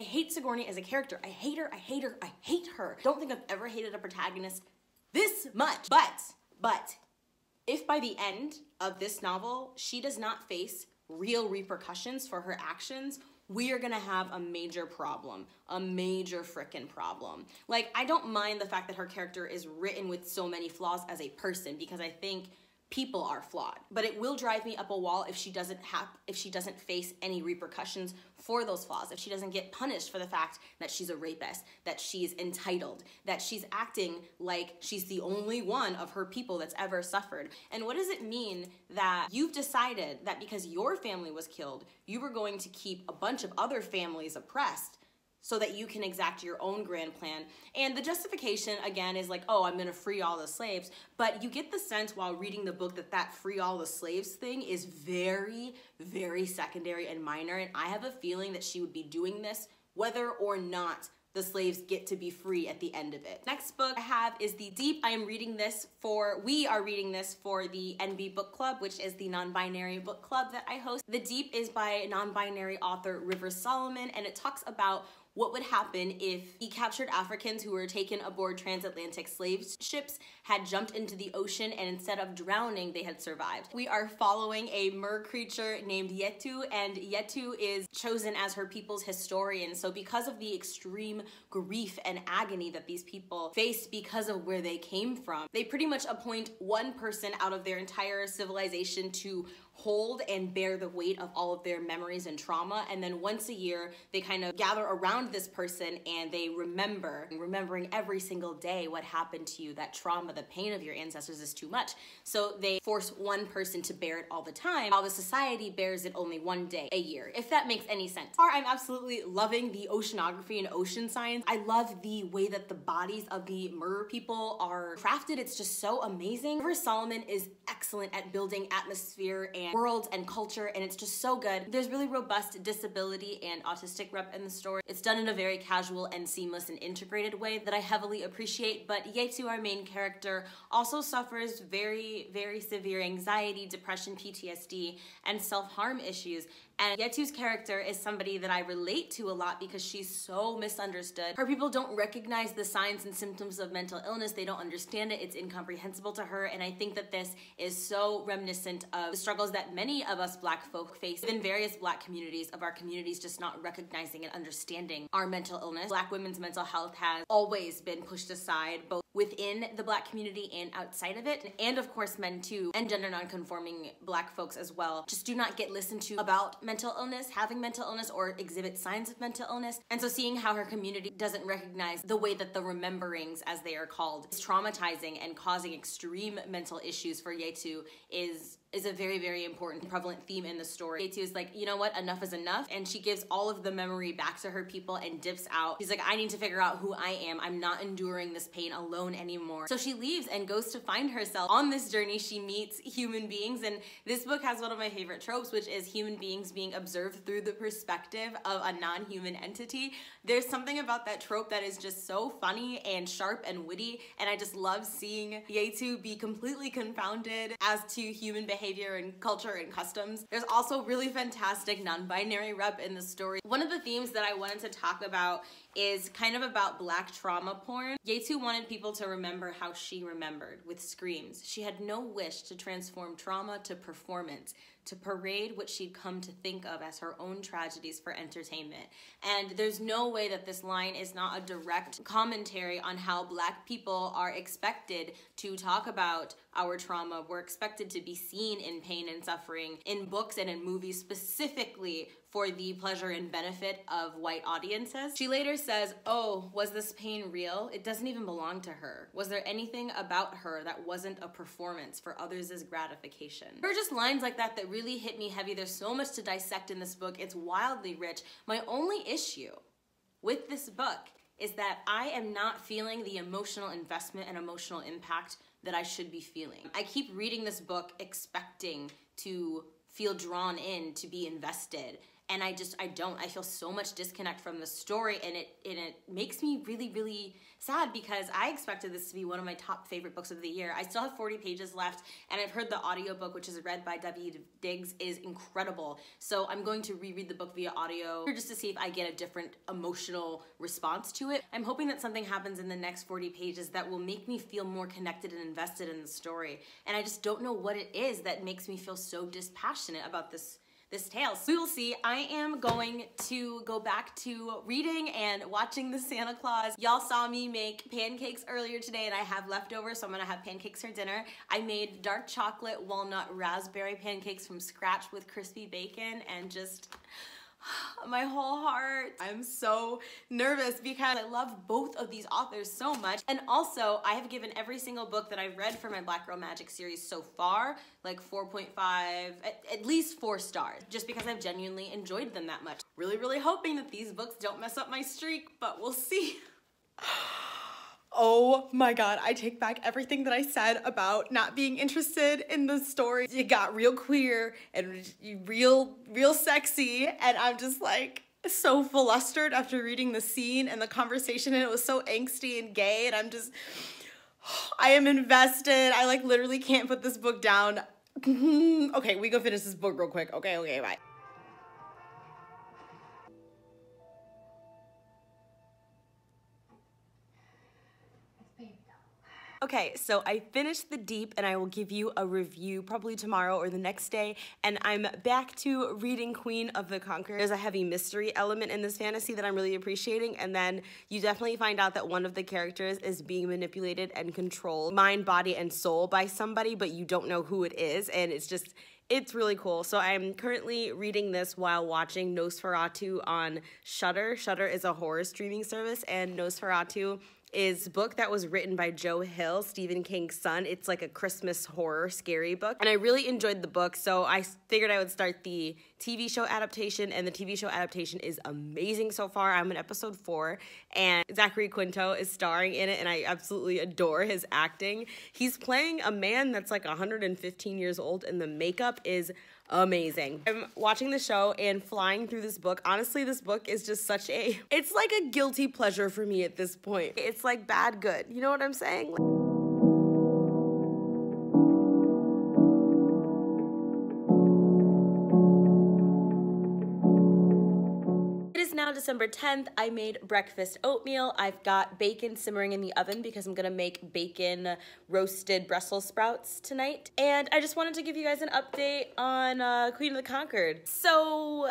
I hate Sigourney as a character. I hate her, I hate her, I hate her. Don't think I've ever hated a protagonist this much. But, but, if by the end of this novel, she does not face real repercussions for her actions, we are gonna have a major problem, a major frickin' problem. Like, I don't mind the fact that her character is written with so many flaws as a person because I think people are flawed. But it will drive me up a wall if she doesn't have if she doesn't face any repercussions for those flaws if she doesn't get punished for the fact that she's a rapist that she's entitled that she's acting like she's the only one of her people that's ever suffered. And what does it mean that you've decided that because your family was killed you were going to keep a bunch of other families oppressed so that you can exact your own grand plan. And the justification, again, is like, oh, I'm to free all the slaves. But you get the sense while reading the book that that free all the slaves thing is very, very secondary and minor. And I have a feeling that she would be doing this whether or not the slaves get to be free at the end of it. Next book I have is The Deep. I am reading this for, we are reading this for the NB Book Club, which is the non-binary book club that I host. The Deep is by non-binary author Rivers Solomon, and it talks about what would happen if the captured Africans who were taken aboard transatlantic slave ships had jumped into the ocean and instead of drowning, they had survived. We are following a mer creature named Yetu, and Yetu is chosen as her people's historian. So because of the extreme grief and agony that these people faced because of where they came from, they pretty much appoint one person out of their entire civilization to hold and bear the weight of all of their memories and trauma. And then once a year, they kind of gather around this person and they remember, remembering every single day what happened to you, that trauma, the pain of your ancestors is too much. So they force one person to bear it all the time, while the society bears it only one day a year, if that makes any sense. Or I'm absolutely loving the oceanography and ocean science. I love the way that the bodies of the Mer people are crafted. It's just so amazing. Rivers Solomon is excellent at building atmosphere and worlds and culture, and it's just so good. There's really robust disability and autistic rep in the story. It's done in a very casual and seamless and integrated way that I heavily appreciate, but Yetu, our main character, also suffers very, very severe anxiety, depression, PTSD, and self-harm issues. And Yetu's character is somebody that I relate to a lot because she's so misunderstood. Her people don't recognize the signs and symptoms of mental illness. They don't understand it. It's incomprehensible to her. And I think that this is so reminiscent of the struggles that many of us black folk face in various black communities of our communities just not recognizing and understanding our mental illness. Black women's mental health has always been pushed aside, both within the black community and outside of it. And of course, men too, and gender nonconforming black folks as well, just do not get listened to about mental illness, having mental illness, or exhibit signs of mental illness. And so seeing how her community doesn't recognize the way that the rememberings, as they are called, is traumatizing and causing extreme mental issues for Yetu is is a very, very important prevalent theme in the story. Yetu is like, you know what, enough is enough. And she gives all of the memory back to her people and dips out. She's like, I need to figure out who I am. I'm not enduring this pain alone anymore. So she leaves and goes to find herself. On this journey, she meets human beings. And this book has one of my favorite tropes, which is human beings being observed through the perspective of a non-human entity. There's something about that trope that is just so funny and sharp and witty. And I just love seeing Yetu be completely confounded as to human behavior behavior and culture and customs. There's also really fantastic non-binary rep in the story. One of the themes that I wanted to talk about is kind of about black trauma porn. Yetu wanted people to remember how she remembered with screams. She had no wish to transform trauma to performance, to parade what she'd come to think of as her own tragedies for entertainment. And there's no way that this line is not a direct commentary on how black people are expected to talk about our trauma. We're expected to be seen in pain and suffering in books and in movies specifically for the pleasure and benefit of white audiences. She later says, Oh, was this pain real? It doesn't even belong to her. Was there anything about her that wasn't a performance for others' gratification? There are just lines like that that really hit me heavy. There's so much to dissect in this book, it's wildly rich. My only issue with this book is that I am not feeling the emotional investment and emotional impact that I should be feeling. I keep reading this book expecting to feel drawn in, to be invested and I just I don't I feel so much disconnect from the story and it and it makes me really really sad because I expected this to be one of my top favorite books of the year. I still have 40 pages left and I've heard the audiobook which is read by Daveed Diggs is incredible. So I'm going to reread the book via audio just to see if I get a different emotional response to it. I'm hoping that something happens in the next 40 pages that will make me feel more connected and invested in the story. And I just don't know what it is that makes me feel so dispassionate about this this tale. So we will see. I am going to go back to reading and watching the Santa Claus. Y'all saw me make pancakes earlier today and I have leftovers, so I'm gonna have pancakes for dinner. I made dark chocolate walnut raspberry pancakes from scratch with crispy bacon and just my whole heart. I'm so nervous because I love both of these authors so much. And also, I have given every single book that I've read for my Black Girl Magic series so far, like 4.5, at, at least four stars, just because I've genuinely enjoyed them that much. Really, really hoping that these books don't mess up my streak, but we'll see. Oh my god, I take back everything that I said about not being interested in the story. It got real queer and real, real sexy, and I'm just like so flustered after reading the scene and the conversation, and it was so angsty and gay, and I'm just, I am invested. I like literally can't put this book down. okay, we go finish this book real quick. Okay, okay, bye. Okay, so I finished The Deep and I will give you a review probably tomorrow or the next day. And I'm back to reading Queen of the Conquered. There's a heavy mystery element in this fantasy that I'm really appreciating. And then you definitely find out that one of the characters is being manipulated and controlled mind, body, and soul by somebody, but you don't know who it is. And it's just, It's really cool. So I'm currently reading this while watching NOS4A2 on Shudder. Shudder is a horror streaming service, and NOS4A2 is book that was written by Joe Hill, Stephen King's son. It's like a Christmas horror scary book. And I really enjoyed the book, so I figured I would start the TV show adaptation, and the TV show adaptation is amazing so far. I'm in episode four, and Zachary Quinto is starring in it, and I absolutely adore his acting. He's playing a man that's like 115 years old, and the makeup is amazing. I'm watching the show and flying through this book. Honestly, this book is just such a it's like a guilty pleasure for me at this point. It's like bad good. You know what I'm saying? It December 10th. I made breakfast oatmeal. I've got bacon simmering in the oven because I'm gonna make bacon roasted Brussels sprouts tonight. And I just wanted to give you guys an update on uh, Queen of the Conquered. So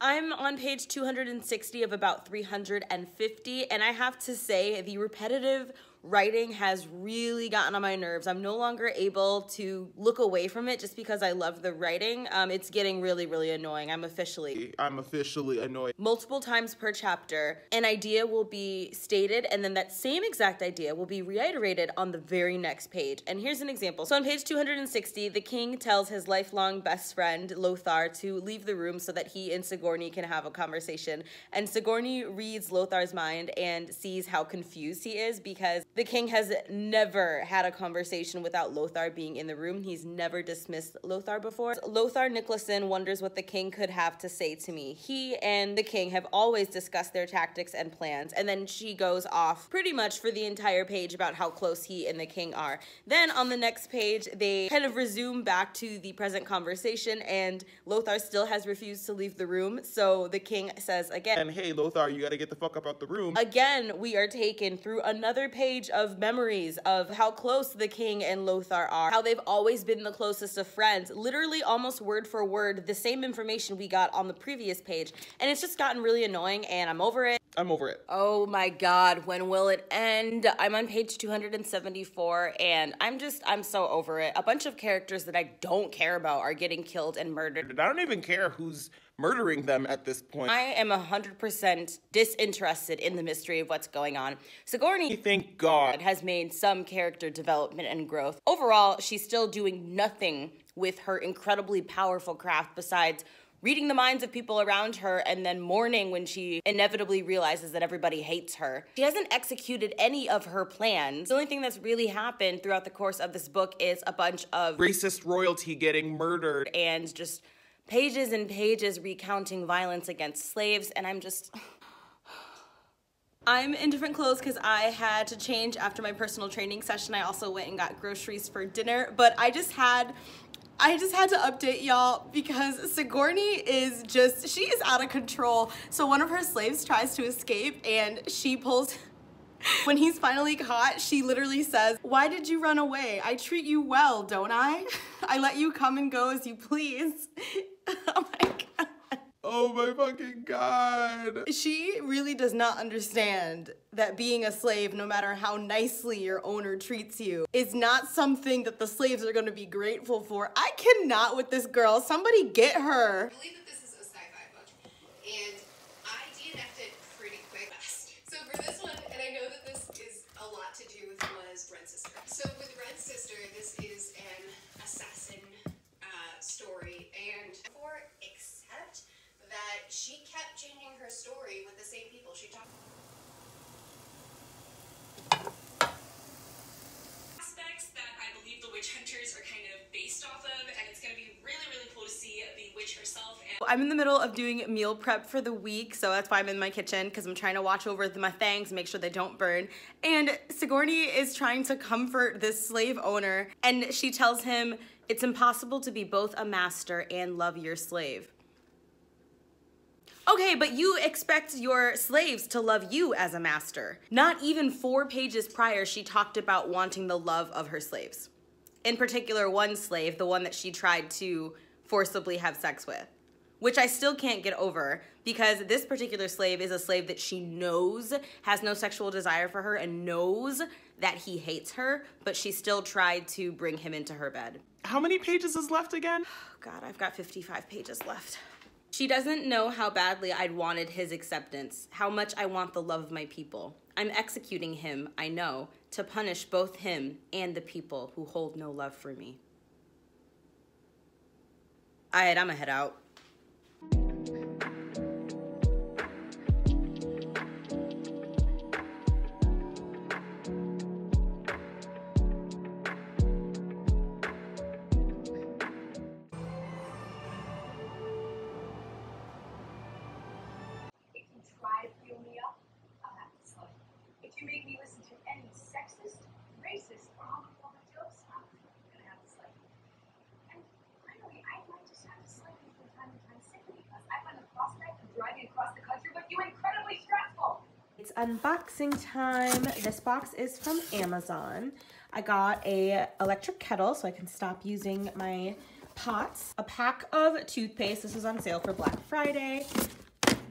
I'm on page 260 of about 350, and I have to say the repetitive writing has really gotten on my nerves. I'm no longer able to look away from it just because I love the writing. Um, it's getting really, really annoying. I'm officially. I'm officially annoyed. Multiple times per chapter, an idea will be stated, and then that same exact idea will be reiterated on the very next page. And here's an example. So on page 260, the king tells his lifelong best friend, Lothar, to leave the room so that he and Sigourney can have a conversation. And Sigourney reads Lothar's mind and sees how confused he is because the king has never had a conversation without Lothar being in the room. He's never dismissed Lothar before. Lothar Nicholson wonders what the king could have to say to me. He and the king have always discussed their tactics and plans, and then she goes off pretty much for the entire page about how close he and the king are. Then on the next page, they kind of resume back to the present conversation, and Lothar still has refused to leave the room. So the king says again, And hey, Lothar, you gotta get the fuck up out the room. Again, we are taken through another page of memories of how close the king and Lothar are, how they've always been the closest of friends, literally almost word for word, the same information we got on the previous page. And it's just gotten really annoying, and I'm over it. I'm over it. Oh my god, when will it end? I'm on page 274 and I'm just, I'm so over it. A bunch of characters that I don't care about are getting killed and murdered. And I don't even care who's murdering them at this point. I am 100% disinterested in the mystery of what's going on. Sigourney Thank God. has made some character development and growth. Overall, she's still doing nothing with her incredibly powerful craft besides reading the minds of people around her and then mourning when she inevitably realizes that everybody hates her. She hasn't executed any of her plans. The only thing that's really happened throughout the course of this book is a bunch of Racist royalty getting murdered. and just pages and pages recounting violence against slaves and I'm just I'm in different clothes because I had to change after my personal training session. I also went and got groceries for dinner, but I just had I just had to update y'all because Sigourney is just she is out of control. So one of her slaves tries to escape and she pulls when he's finally caught, she literally says, Why did you run away? I treat you well, don't I? I let you come and go as you please. oh my god. Oh my fucking God. She really does not understand that being a slave, no matter how nicely your owner treats you, is not something that the slaves are gonna be grateful for. I cannot with this girl. Somebody get her. Witch hunters are kind of based off of, and it's to be really, really cool to see the witch herself. I'm in the middle of doing meal prep for the week, so that's why I'm in my kitchen because I'm trying to watch over my things, make sure they don't burn. And Sigourney is trying to comfort this slave owner, and she tells him it's impossible to be both a master and love your slave. Okay, but you expect your slaves to love you as a master. Not even four pages prior, she talked about wanting the love of her slaves. In particular, one slave, the one that she tried to forcibly have sex with, which I still can't get over because this particular slave is a slave that she knows has no sexual desire for her and knows that he hates her, but she still tried to bring him into her bed. How many pages is left again? Oh God, I've got 55 pages left. She doesn't know how badly I'd wanted his acceptance, how much I want the love of my people. I'm executing him, I know, to punish both him and the people who hold no love for me. Alright, I'ma head out. Unboxing time. This box is from Amazon. I got a electric kettle so I can stop using my pots. A pack of toothpaste. This was on sale for Black Friday.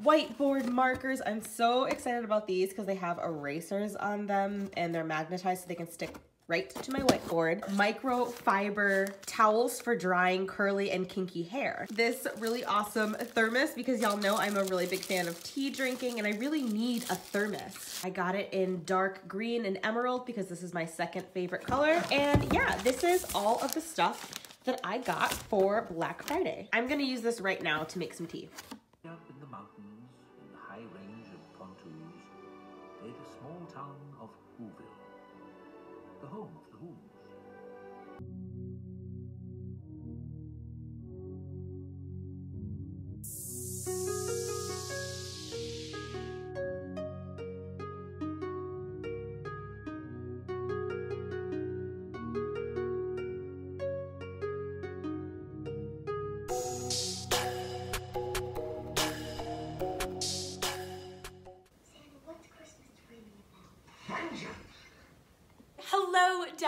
Whiteboard markers. I'm so excited about these because they have erasers on them and they're magnetized so they can stick right to my whiteboard. Microfiber towels for drying curly and kinky hair. This really awesome thermos because y'all know I'm a really big fan of tea drinking and I really need a thermos. I got it in dark green and emerald because this is my second favorite color. And yeah, this is all of the stuff that I got for Black Friday. I'm gonna use this right now to make some tea.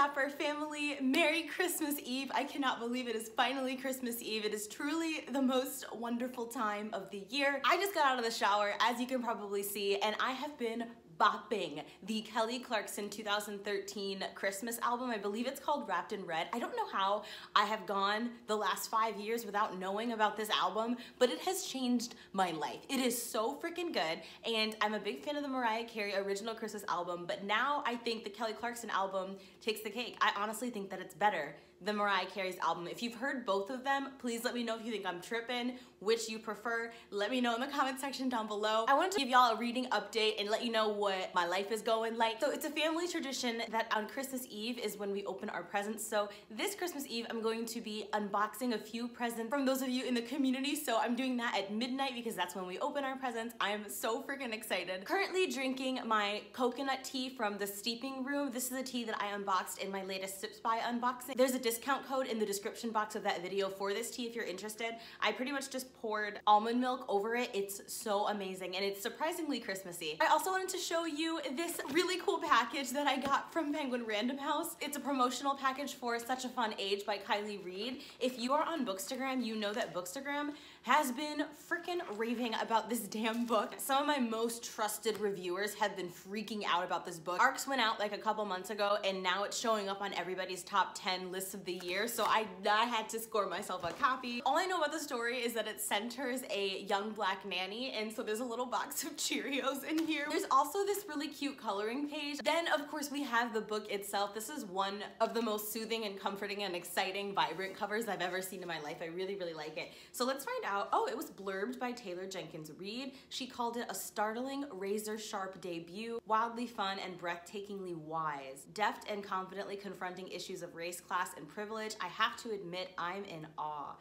Dapper family. Merry Christmas Eve. I cannot believe it is finally Christmas Eve. It is truly the most wonderful time of the year. I just got out of the shower, as you can probably see, and I have been bopping the Kelly Clarkson 2013 Christmas album. I believe it's called Wrapped in Red. I don't know how I have gone the last five years without knowing about this album, but it has changed my life. It is so freaking good, and I'm a big fan of the Mariah Carey original Christmas album, but now I think the Kelly Clarkson album takes the cake. I honestly think that it's better than Mariah Carey's album. If you've heard both of them, please let me know if you think I'm tripping, which you prefer. Let me know in the comment section down below. I wanted to give y'all a reading update and let you know what my life is going like. So it's a family tradition that on Christmas Eve is when we open our presents. So this Christmas Eve, I'm going to be unboxing a few presents from those of you in the community. So I'm doing that at midnight because that's when we open our presents. I am so freaking excited. Currently drinking my coconut tea from the steeping room. This is a tea that I unboxed in my latest Sipsby unboxing. There's a discount code in the description box of that video for this tea if you're interested. I pretty much just poured almond milk over it. It's so amazing and it's surprisingly Christmassy. I also wanted to show you this really cool package that I got from Penguin Random House. It's a promotional package for Such a Fun Age by Kiley Reid. If you are on Bookstagram, you know that Bookstagram has been freaking raving about this damn book. Some of my most trusted reviewers have been freaking out about this book. Arcs went out like a couple months ago and now it's showing up on everybody's top 10 lists of the year. So I, I had to score myself a copy. All I know about the story is that it centers a young black nanny. And so there's a little box of Cheerios in here. There's also this really cute coloring page. Then of course we have the book itself. This is one of the most soothing and comforting and exciting, vibrant covers I've ever seen in my life. I really, really like it. So let's find out. Oh, it was blurbed by Taylor Jenkins Reid. She called it a startling, razor sharp debut, wildly fun and breathtakingly wise. Deft and confidently confronting issues of race, class, and privilege. I have to admit, I'm in awe.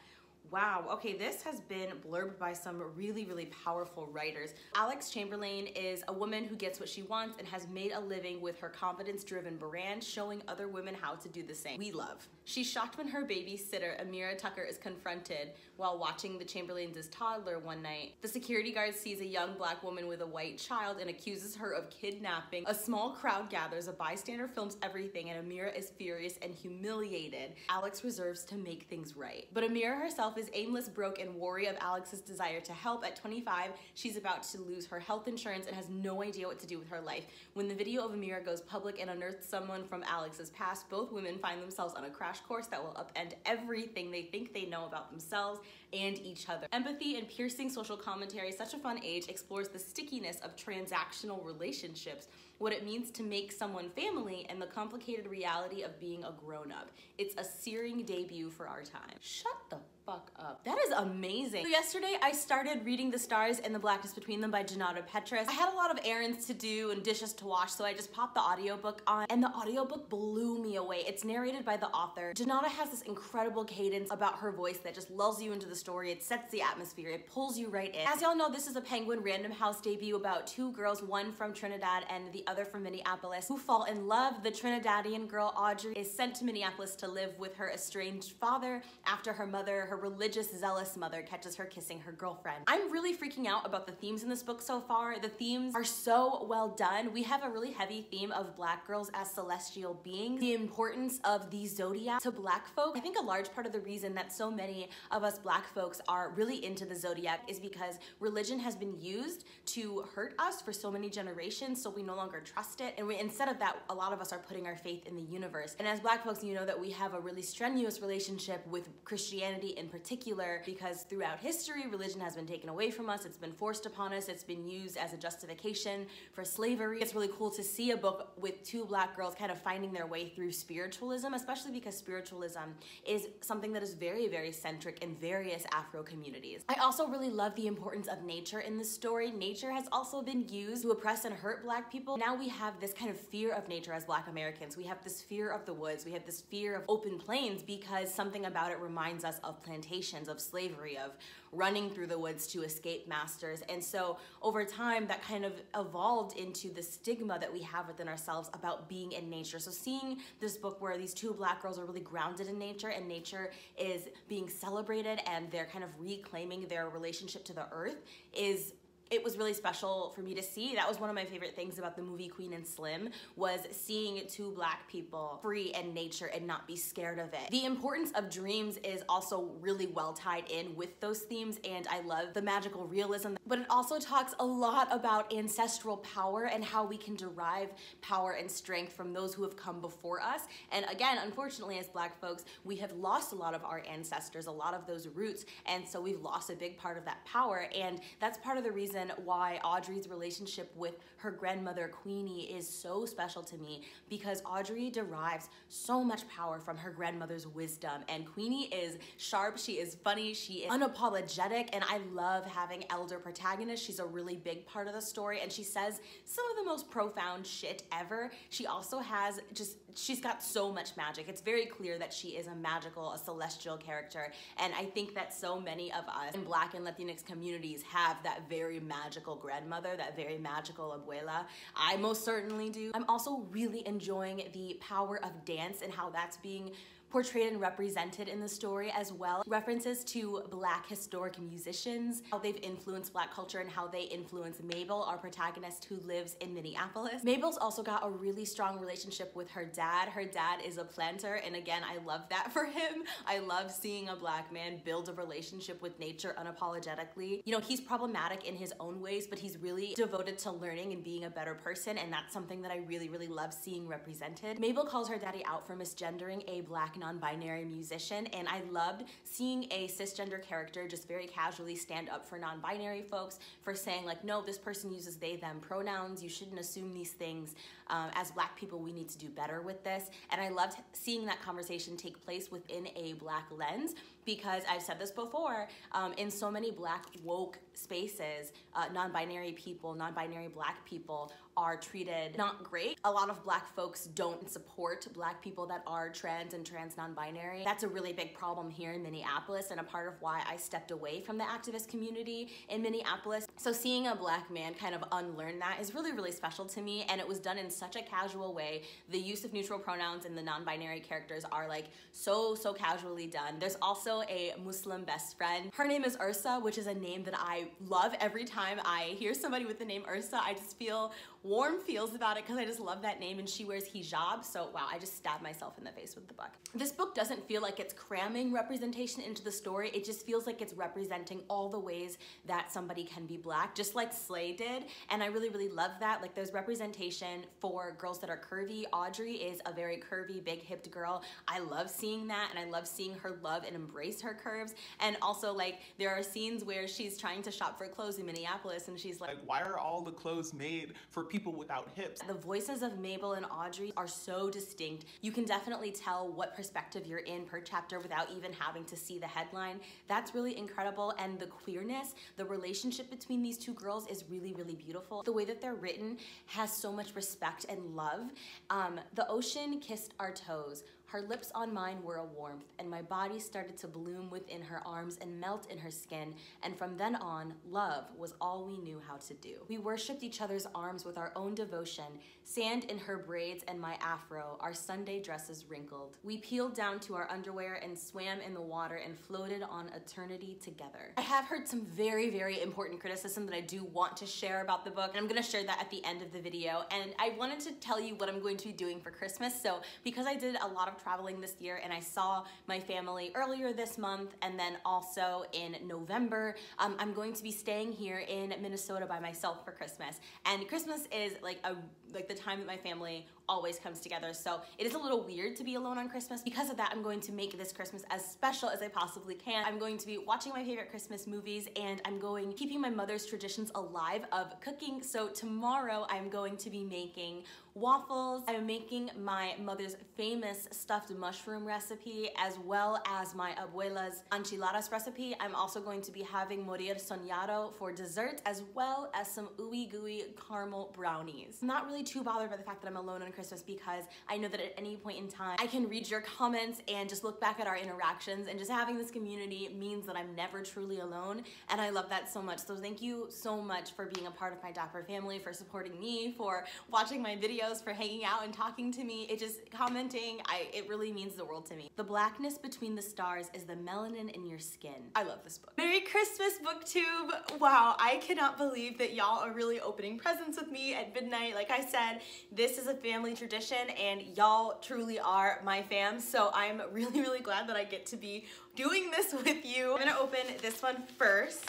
Wow, okay, this has been blurbed by some really, really powerful writers. Alix Chamberlain is a woman who gets what she wants and has made a living with her confidence driven brand, showing other women how to do the same. We love. She's shocked when her babysitter, Emira Tucker, is confronted while watching the Chamberlains' toddler one night. The security guard sees a young black woman with a white child and accuses her of kidnapping. A small crowd gathers, a bystander films everything, and Emira is furious and humiliated. Alix reserves to make things right. But Emira herself herself is aimless, broke, and wary of Alix's desire to help. At 25, she's about to lose her health insurance and has no idea what to do with her life. When the video of Emira goes public and unearths someone from Alex's past, both women find themselves on a crash course that will upend everything they think they know about themselves and each other. Empathy and piercing social commentary, Such a Fun Age explores the stickiness of transactional relationships, what it means to make someone family, and the complicated reality of being a grown up. It's a searing debut for our time. Shut the fuck up. That is amazing. So yesterday I started reading The Stars and the Blackness Between Them by Junauda Petrus. I had a lot of errands to do and dishes to wash, so I just popped the audiobook on and the audiobook blew me away. It's narrated by the author. Junauda has this incredible cadence about her voice that just lulls you into the story. It sets the atmosphere. It pulls you right in. As y'all know, this is a Penguin Random House debut about two girls, one from Trinidad and the other from Minneapolis, who fall in love. The Trinidadian girl, Audre, is sent to Minneapolis to live with her estranged father after her mother, her religious, zealous mother catches her kissing her girlfriend. I'm really freaking out about the themes in this book so far. The themes are so well done. We have a really heavy theme of black girls as celestial beings, the importance of the zodiac to black folk. I think a large part of the reason that so many of us black folks are really into the zodiac is because religion has been used to hurt us for so many generations, so we no longer trust it. And we, instead of that, a lot of us are putting our faith in the universe. And as black folks, you know that we have a really strenuous relationship with Christianity in particular because throughout history, religion has been taken away from us, it's been forced upon us, it's been used as a justification for slavery. It's really cool to see a book with two black girls kind of finding their way through spiritualism, especially because spiritualism is something that is very, very centric in various Afro communities. I also really love the importance of nature in this story. Nature has also been used to oppress and hurt black people. Now we have this kind of fear of nature as black Americans. We have this fear of the woods. We have this fear of open plains because something about it reminds us of plantations, of slavery, of running through the woods to escape masters. And so over time, that kind of evolved into the stigma that we have within ourselves about being in nature. So seeing this book where these two black girls are really grounded in nature and nature is being celebrated and they're kind of reclaiming their relationship to the earth is it was really special for me to see. That was one of my favorite things about the movie Queen and Slim was seeing two black people free in nature and not be scared of it. The importance of dreams is also really well tied in with those themes and I love the magical realism, but it also talks a lot about ancestral power and how we can derive power and strength from those who have come before us. And again, unfortunately, as black folks, we have lost a lot of our ancestors, a lot of those roots, and so we've lost a big part of that power. And that's part of the reason why Audre's relationship with her grandmother Queenie is so special to me because Audre derives so much power from her grandmother's wisdom and Queenie is sharp, she is funny, she is unapologetic and I love having elder protagonists. She's a really big part of the story and she says some of the most profound shit ever. She also has just she's got so much magic. It's very clear that she is a magical, a celestial character and I think that so many of us in black and Latinx communities have that very magical grandmother, that very magical abuela. I most certainly do. I'm also really enjoying the power of dance and how that's being portrayed and represented in the story as well. References to black historic musicians, how they've influenced black culture and how they influence Mabel, our protagonist who lives in Minneapolis. Mabel's also got a really strong relationship with her dad. Her dad is a planter and again, I love that for him. I love seeing a black man build a relationship with nature unapologetically. You know, he's problematic in his own ways, but he's really devoted to learning and being a better person and that's something that I really, really love seeing represented. Mabel calls her daddy out for misgendering a black non-binary musician and I loved seeing a cisgender character just very casually stand up for non-binary folks for saying like no this person uses they them pronouns. You shouldn't assume these things. Um, as black people we need to do better with this. And I loved seeing that conversation take place within a black lens because I've said this before um, in so many black woke spaces uh, non-binary people non-binary black people are treated not great. A lot of black folks don't support black people that are trans and trans non-binary. That's a really big problem here in Minneapolis and a part of why I stepped away from the activist community in Minneapolis. So seeing a black man kind of unlearn that is really, really special to me. And it was done in such a casual way. The use of neutral pronouns and the non-binary characters are like so, so casually done. There's also a Muslim best friend. Her name is Ursa, which is a name that I love every time I hear somebody with the name Ursa. I just feel warm feels about it because I just love that name and she wears hijab. So wow, I just stabbed myself in the face with the book. This book doesn't feel like it's cramming representation into the story. It just feels like it's representing all the ways that somebody can be black, just like Slay did. And I really, really love that. Like there's representation for girls that are curvy. Audre is a very curvy, big hipped girl. I love seeing that and I love seeing her love and embrace her curves. And also like there are scenes where she's trying to shop for clothes in Minneapolis and she's like, Like, why are all the clothes made for people without hips? The voices of Mabel and Audre are so distinct. You can definitely tell what perspective you're in per chapter without even having to see the headline. That's really incredible. And the queerness, the relationship between these two girls is really, really beautiful. The way that they're written has so much respect and love. Um, the ocean kissed our toes. Her lips on mine were a warmth, and my body started to bloom within her arms and melt in her skin. And from then on, love was all we knew how to do. We worshipped each other's arms with our own devotion, sand in her braids and my afro, our Sunday dresses wrinkled. We peeled down to our underwear and swam in the water and floated on eternity together. I have heard some very, very important criticism that I do want to share about the book, and I'm gonna share that at the end of the video. And I wanted to tell you what I'm going to be doing for Christmas. So because I did a lot of traveling this year and I saw my family earlier this month and then also in November. Um, I'm going to be staying here in Minnesota by myself for Christmas. And Christmas is like a like the time that my family always comes together. So it is a little weird to be alone on Christmas. Because of that, I'm going to make this Christmas as special as I possibly can. I'm going to be watching my favorite Christmas movies and I'm going keeping my mother's traditions alive of cooking. So tomorrow I'm going to be making waffles. I'm making my mother's famous stuffed mushroom recipe as well as my abuela's enchiladas recipe. I'm also going to be having morir soñando for dessert as well as some ooey gooey caramel brownies. I'm not really too bothered by the fact that I'm alone on Christmas because I know that at any point in time I can read your comments and just look back at our interactions and just having this community means that I'm never truly alone and I love that so much. So thank you so much for being a part of my Dapper family, for supporting me, for watching my videos, for hanging out and talking to me. It just commenting, I it really means the world to me. The blackness between the stars is the melanin in your skin. I love this book. Merry Christmas booktube. Wow, I cannot believe that y'all are really opening presents with me at midnight. Like I said, this is a family tradition and y'all truly are my fam. So I'm really, really glad that I get to be doing this with you. I'm gonna open this one first.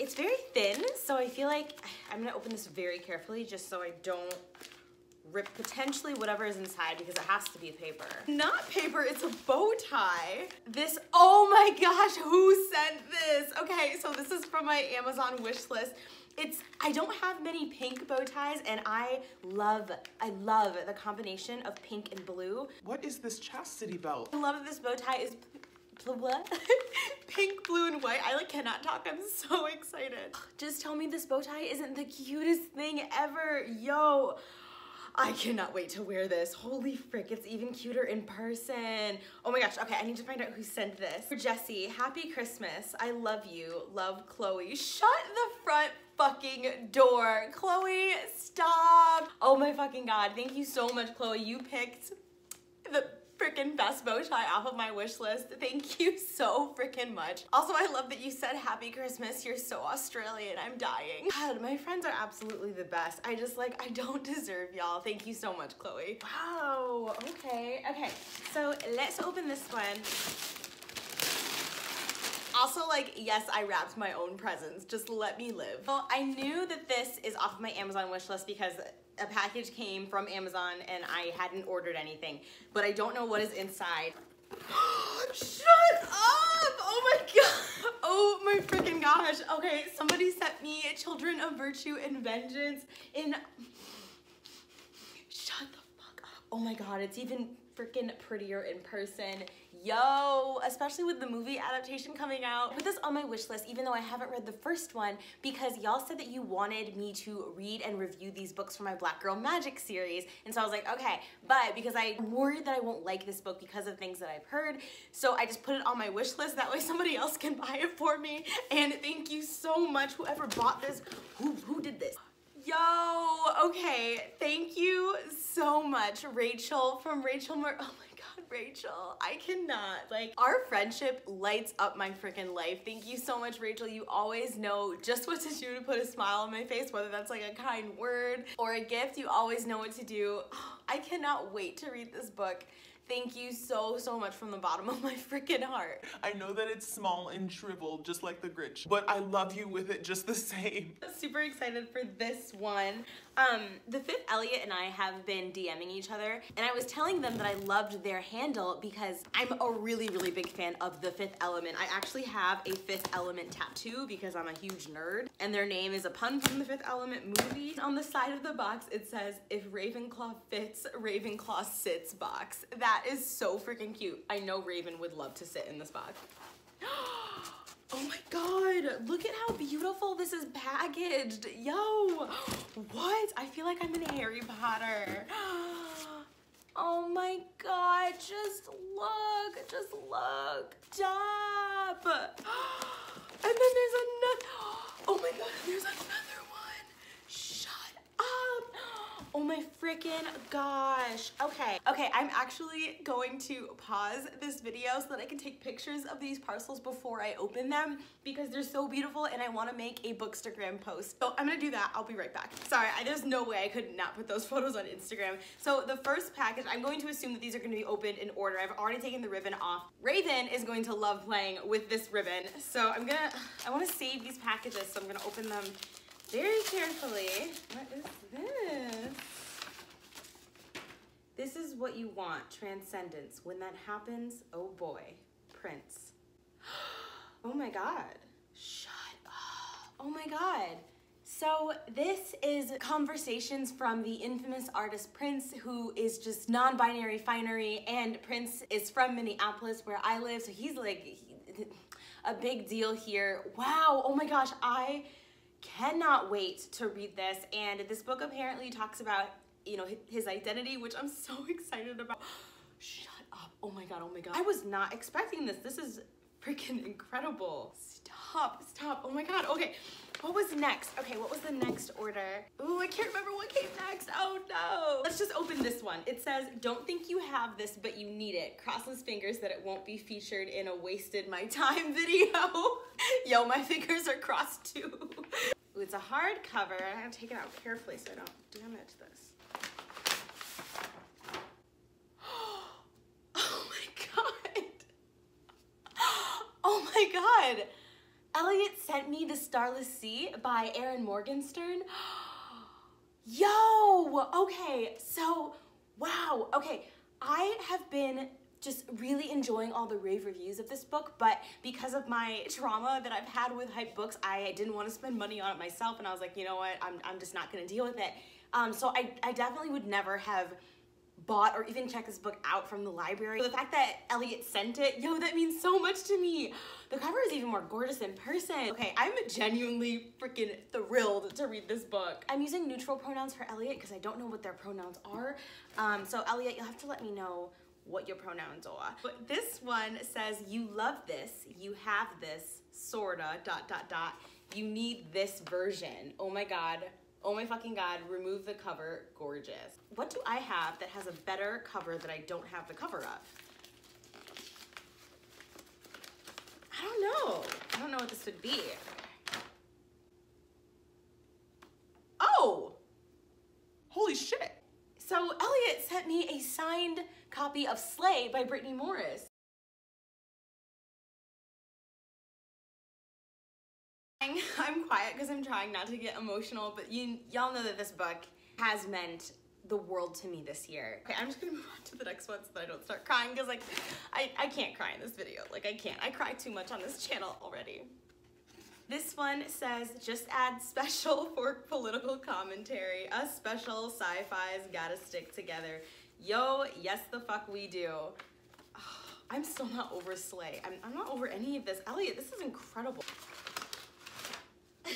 It's very thin, so I feel like I'm gonna open this very carefully just so I don't rip potentially whatever is inside because it has to be paper. Not paper, it's a bow tie. This, oh my gosh, who sent this? Okay, so this is from my Amazon wish list. It's, I don't have many pink bow ties and I love, I love the combination of pink and blue. What is this chastity belt? I love that this bow tie is what? Pink, blue, and white. I like cannot talk. I'm so excited. Just tell me this bow tie isn't the cutest thing ever. Yo. I cannot wait to wear this. Holy frick, it's even cuter in person. Oh my gosh, okay, I need to find out who sent this. For Jesse, happy Christmas. I love you. Love Chloe. Shut the front fucking door. Chloe, stop. Oh my fucking God. Thank you so much, Chloe. You picked the freaking best bow tie off of my wish list. Thank you so freaking much. Also, I love that you said happy Christmas. You're so Australian. I'm dying. God, my friends are absolutely the best. I just like, I don't deserve y'all. Thank you so much, Chloe. Wow, okay. Okay, so let's open this one. Also, like, yes, I wrapped my own presents. Just let me live. Well, I knew that this is off of my Amazon wish list because a package came from Amazon and I hadn't ordered anything, but I don't know what is inside. Shut up! Oh my god! Oh my freaking gosh. Okay, somebody sent me Children of Virtue and Vengeance in... Shut the fuck up. Oh my god, it's even freaking prettier in person. Yo, especially with the movie adaptation coming out. Put this on my wish list, even though I haven't read the first one, because y'all said that you wanted me to read and review these books for my Black Girl Magic series. And so I was like, okay, but because I'm worried that I won't like this book because of things that I've heard, so I just put it on my wish list. That way somebody else can buy it for me. And thank you so much, whoever bought this. Who, who did this? Yo, okay, thank you so much, Rachael from Rachael Mer- Oh my Rachael, I cannot. Like, our friendship lights up my freaking life. Thank you so much, Rachael. You always know just what to do to put a smile on my face, whether that's like a kind word or a gift. You always know what to do. I cannot wait to read this book. Thank you so, so much from the bottom of my freaking heart. I know that it's small and shriveled, just like the Grinch, but I love you with it just the same. Super excited for this one. Um, the fifth Eliot and I have been DMing each other, and I was telling them that I loved their handle because I'm a really, really big fan of the Fifth Element. I actually have a Fifth Element tattoo because I'm a huge nerd, and their name is a pun from the Fifth Element movie. On the side of the box, it says, "If Ravenclaw fits, Ravenclaw sits." Box. That is so freaking cute. I know Raven would love to sit in this box. Oh my god, look at how beautiful this is packaged. Yo, what? I feel like I'm in Harry Potter. Oh my god, just look, just look. Stop. And then there's another, oh my god, there's another one. Shut up. Oh my freaking gosh. Okay, okay, I'm actually going to pause this video so that I can take pictures of these parcels before I open them because they're so beautiful and I wanna make a Bookstagram post. So I'm gonna do that, I'll be right back. Sorry, I, there's no way I could not put those photos on Instagram. So the first package, I'm going to assume that these are gonna be opened in order. I've already taken the ribbon off. Raven is going to love playing with this ribbon. So I'm gonna, I wanna save these packages, so I'm gonna open them very carefully. What is this? This is what you want, transcendence. When that happens, oh boy, Prince. Oh my God, shut up. Oh my God. So this is conversations from the infamous artist Prince, who is just non-binary finery, and Prince is from Minneapolis, where I live, so he's like he- a big deal here. Wow, oh my gosh, I cannot wait to read this. And this book apparently talks about, you know, his identity, which I'm so excited about. Shut up. Oh my god, oh my god. I was not expecting this. This is freaking incredible. Stop, stop. Oh my god. Okay. What was next? Okay, what was the next order? Ooh, I can't remember what came next. Oh no. Let's just open this one. It says, don't think you have this, but you need it. Crosses fingers that it won't be featured in a wasted my time video. Yo, my fingers are crossed too. It's a hard cover. I gotta take it out carefully so I don't damage this. Oh my god. Oh my god. Eliot sent me The Starless Sea by Erin Morgenstern. Yo, okay, so wow, okay, I have been just really enjoying all the rave reviews of this book, but because of my trauma that I've had with hype books, I didn't want to spend money on it myself, and I was like, you know what, I'm, I'm just not gonna deal with it. Um, so I, I definitely would never have bought or even checked this book out from the library. The fact that Eliot sent it, yo, that means so much to me. The cover is even more gorgeous in person. Okay, I'm genuinely freaking thrilled to read this book. I'm using neutral pronouns for Eliot because I don't know what their pronouns are. Um, so Eliot, you'll have to let me know what your pronouns are. But this one says, you love this, you have this, sorta, dot, dot, dot. You need this version. Oh my God. Oh my fucking God, remove the cover, gorgeous. What do I have that has a better cover that I don't have the cover of? I don't know. I don't know what this would be. Oh, Holy shit. So Eliot sent me a signed copy of Slay by Brittney Morris. I'm- quiet because I'm trying not to get emotional, but you y'all know that this book has meant the world to me this year. Okay, I'm just gonna move on to the next one so that I don't start crying because like I, I can't cry in this video. Like I can't. I cry too much on this channel already. This one says, just add special for political commentary. Us special sci-fi's gotta stick together. Yo, yes the fuck we do. I'm still not over Slay. I'm, I'm not over any of this. Eliot, this is incredible.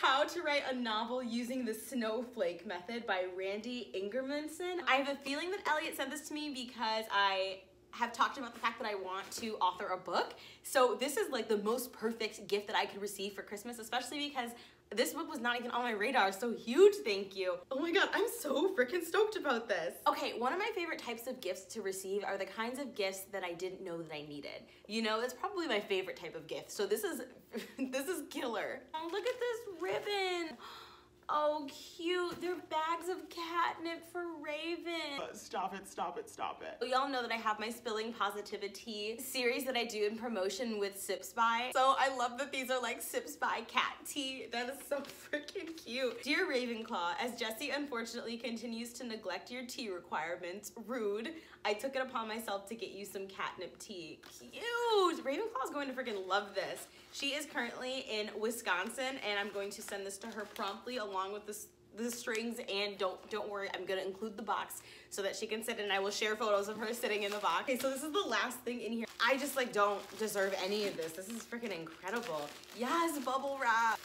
How to Write a Novel Using the Snowflake Method by Randy Ingermanson. I have a feeling that Eliot sent this to me because I have talked about the fact that I want to author a book. So this is like the most perfect gift that I could receive for Christmas, especially because this book was not even on my radar, so huge thank you. Oh my god, I'm so freaking stoked about this. Okay, one of my favorite types of gifts to receive are the kinds of gifts that I didn't know that I needed. You know, that's probably my favorite type of gift. So this is, this is killer. Oh, look at this ribbon. Oh, cute. They're bags of catnip for Raven. Uh, stop it, stop it, stop it. Y'all know that I have my Spilling Positivity series that I do in promotion with Sipsby. So I love that these are like Sipsby cat tea. That is so freaking cute. Dear Ravenclaw, as Jesse unfortunately continues to neglect your tea requirements, rude, I took it upon myself to get you some catnip tea. Cute! Ravenclaw's going to freaking love this. She is currently in Wisconsin and I'm going to send this to her promptly along with this the strings and don't don't worry i'm gonna include the box so that she can sit and i will share photos of her sitting in the box. Okay so this is the last thing in here. I just like don't deserve any of this. This is freaking incredible. Yes bubble wrap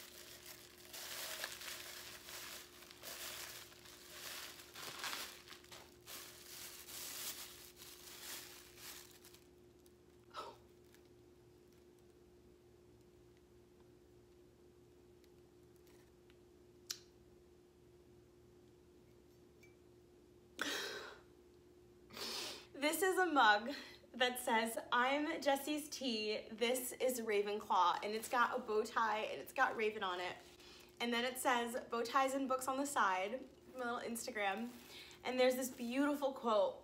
This is a mug that says, I'm Jesse's tea, this is Ravenclaw, and it's got a bow tie and it's got Raven on it. And then it says, bow ties and books on the side, my little Instagram. And there's this beautiful quote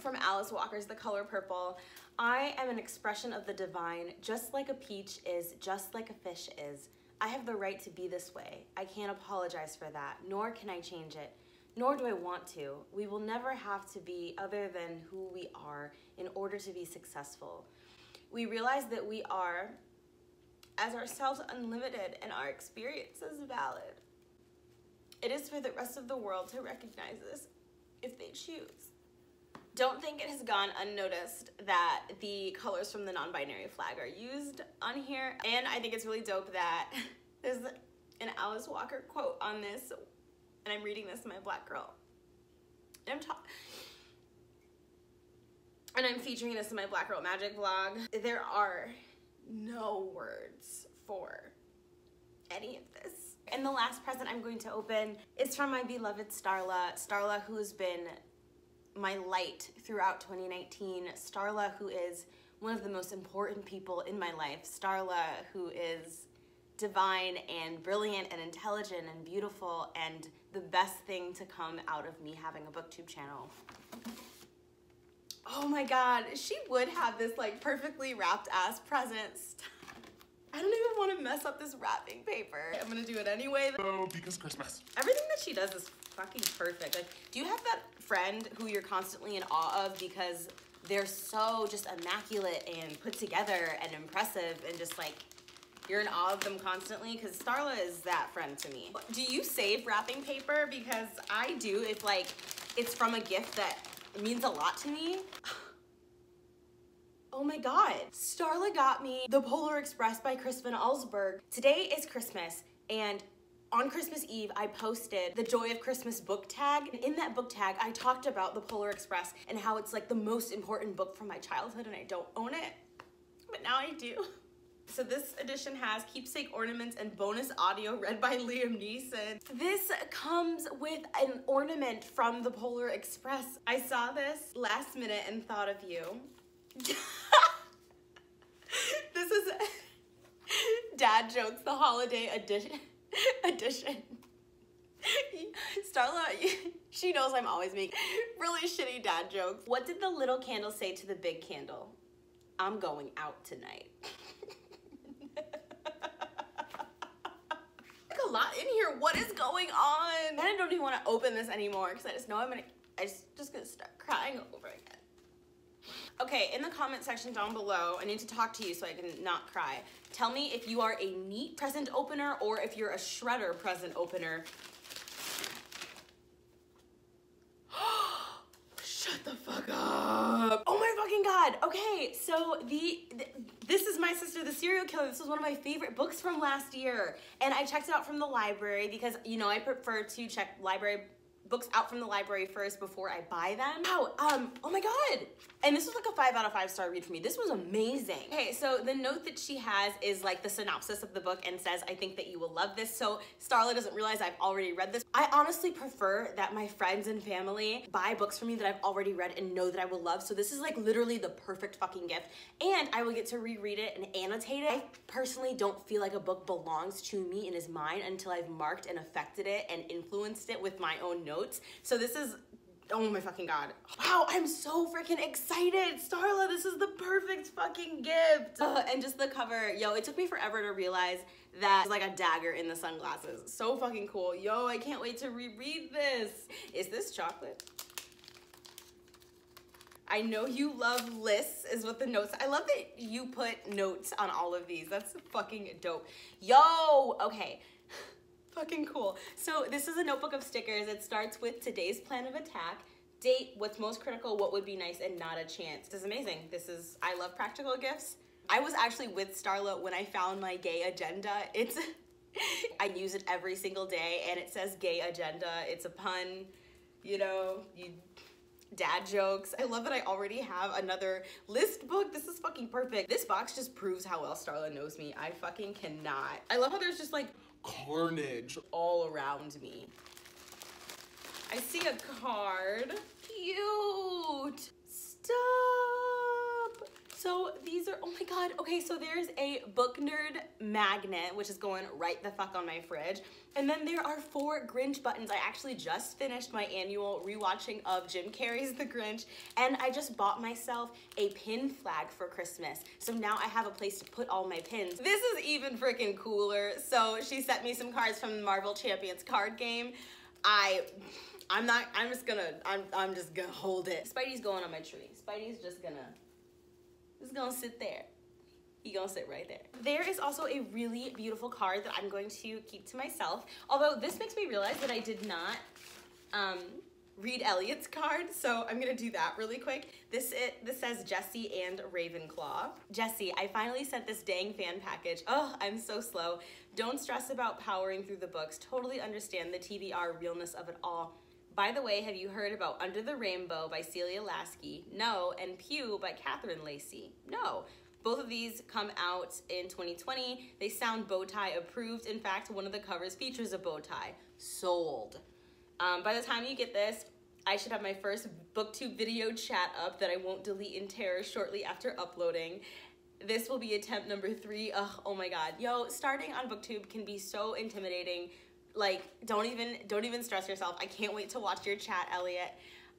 from Alice Walker's The Color Purple. I am an expression of the divine, just like a peach is, just like a fish is. I have the right to be this way. I can't apologize for that, nor can I change it nor do I want to. We will never have to be other than who we are in order to be successful. We realize that we are, as ourselves, unlimited and our experience is valid. It is for the rest of the world to recognize this if they choose. Don't think it has gone unnoticed that the colors from the non-binary flag are used on here. And I think it's really dope that there's an Alice Walker quote on this and I'm reading this in my black girl. And I'm talking and I'm featuring this in my Black Girl Magic vlog. There are no words for any of this. And the last present I'm going to open is from my beloved Starlah. Starlah who has been my light throughout 2019. Starlah who is one of the most important people in my life. Starlah who is divine and brilliant and intelligent and beautiful and the best thing to come out of me having a booktube channel. Oh my god, she would have this like perfectly wrapped ass present. I don't even want to mess up this wrapping paper. I'm gonna do it anyway. Oh, because Christmas. Everything that she does is fucking perfect. Like, do you have that friend who you're constantly in awe of because they're so just immaculate and put together and impressive and just like you're in awe of them constantly because Starlah is that friend to me. Do you save wrapping paper? Because I do if like it's from a gift that means a lot to me. Oh my god. Starlah got me The Polar Express by Chris Van Allsburg. Today is Christmas and on Christmas Eve, I posted the Joy of Christmas book tag. And In that book tag, I talked about The Polar Express and how it's like the most important book from my childhood and I don't own it, but now I do. So this edition has keepsake ornaments and bonus audio read by Liam Neeson. This comes with an ornament from the Polar Express. I saw this last minute and thought of you. this is dad jokes, the holiday edition. edition. Starlah, she knows I'm always making really shitty dad jokes. What did the little candle say to the big candle? I'm going out tonight. A lot in here. What is going on? And I don't even want to open this anymore because I just know I'm gonna, I just, just gonna start crying over again. Okay, in the comment section down below, I need to talk to you so I can not cry. Tell me if you are a neat present opener or if you're a shredder present opener. The fuck up. Oh my fucking god. Okay, so the, th- this is my sister, the serial killer. This was one of my favorite books from last year, and I checked it out from the library because you know I prefer to check library books out from the library first before I buy them. Wow, um, oh my god. And this was like a five out of five star read for me. This was amazing. Okay, so the note that she has is like the synopsis of the book and says, I think that you will love this. So Starlah doesn't realize I've already read this. I honestly prefer that my friends and family buy books for me that I've already read and know that I will love. So this is like literally the perfect fucking gift. And I will get to reread it and annotate it. I personally don't feel like a book belongs to me and is mine until I've marked and affected it and influenced it with my own notes. So this is Oh my fucking god. Wow, I'm so freaking excited. Starlah, this is the perfect fucking gift. Uh, and just the cover, yo, it took me forever to realize that it's like a dagger in the sunglasses. So fucking cool. Yo, I can't wait to reread this. Is this chocolate? I know you love lists is what the notes. I love that you put notes on all of these. That's fucking dope. Yo, okay fucking cool. So this is a notebook of stickers. It starts with today's plan of attack, date, what's most critical, what would be nice, and not a chance. This is amazing. This is, I love practical gifts. I was actually with Starlah when I found my gay agenda. It's, I use it every single day and it says gay agenda. It's a pun, you know, you dad jokes. I love that I already have another list book. This is fucking perfect. This box just proves how well Starlah knows me. I fucking cannot. I love how there's just like Carnage. all around me. I see a card. Cute. Stop. So these are, oh my God. Okay, so there's a book nerd magnet, which is going right the fuck on my fridge. And then there are four Grinch buttons. I actually just finished my annual rewatching of Jim Carrey's The Grinch, and I just bought myself a pin flag for Christmas. So now I have a place to put all my pins. This is even freaking cooler. So she sent me some cards from the Marvel Champions card game. I, I'm not, I'm just gonna, I'm, I'm just gonna hold it. Spidey's going on my tree. Spidey's just gonna, just gonna sit there. He gonna sit right there. There is also a really beautiful card that I'm going to keep to myself. Although this makes me realize that I did not um, read Eliot's card, so I'm gonna do that really quick. This it this says Jesse and Ravenclaw. Jesse, I finally sent this dang fan package. Oh, I'm so slow. Don't stress about powering through the books. Totally understand the TBR realness of it all. By the way, have you heard about Under the Rainbow by Celia Laskey? No. And Pew by Catherine Lacey? No. Both of these come out in 2020. They sound bow tie approved. In fact, one of the covers features a bow tie. Sold. Um, by the time you get this, I should have my first booktube video chat up that I won't delete in terror shortly after uploading. This will be attempt number three. Ugh, oh my god. Yo, starting on booktube can be so intimidating. Like, don't even don't even stress yourself. I can't wait to watch your chat, Eliot.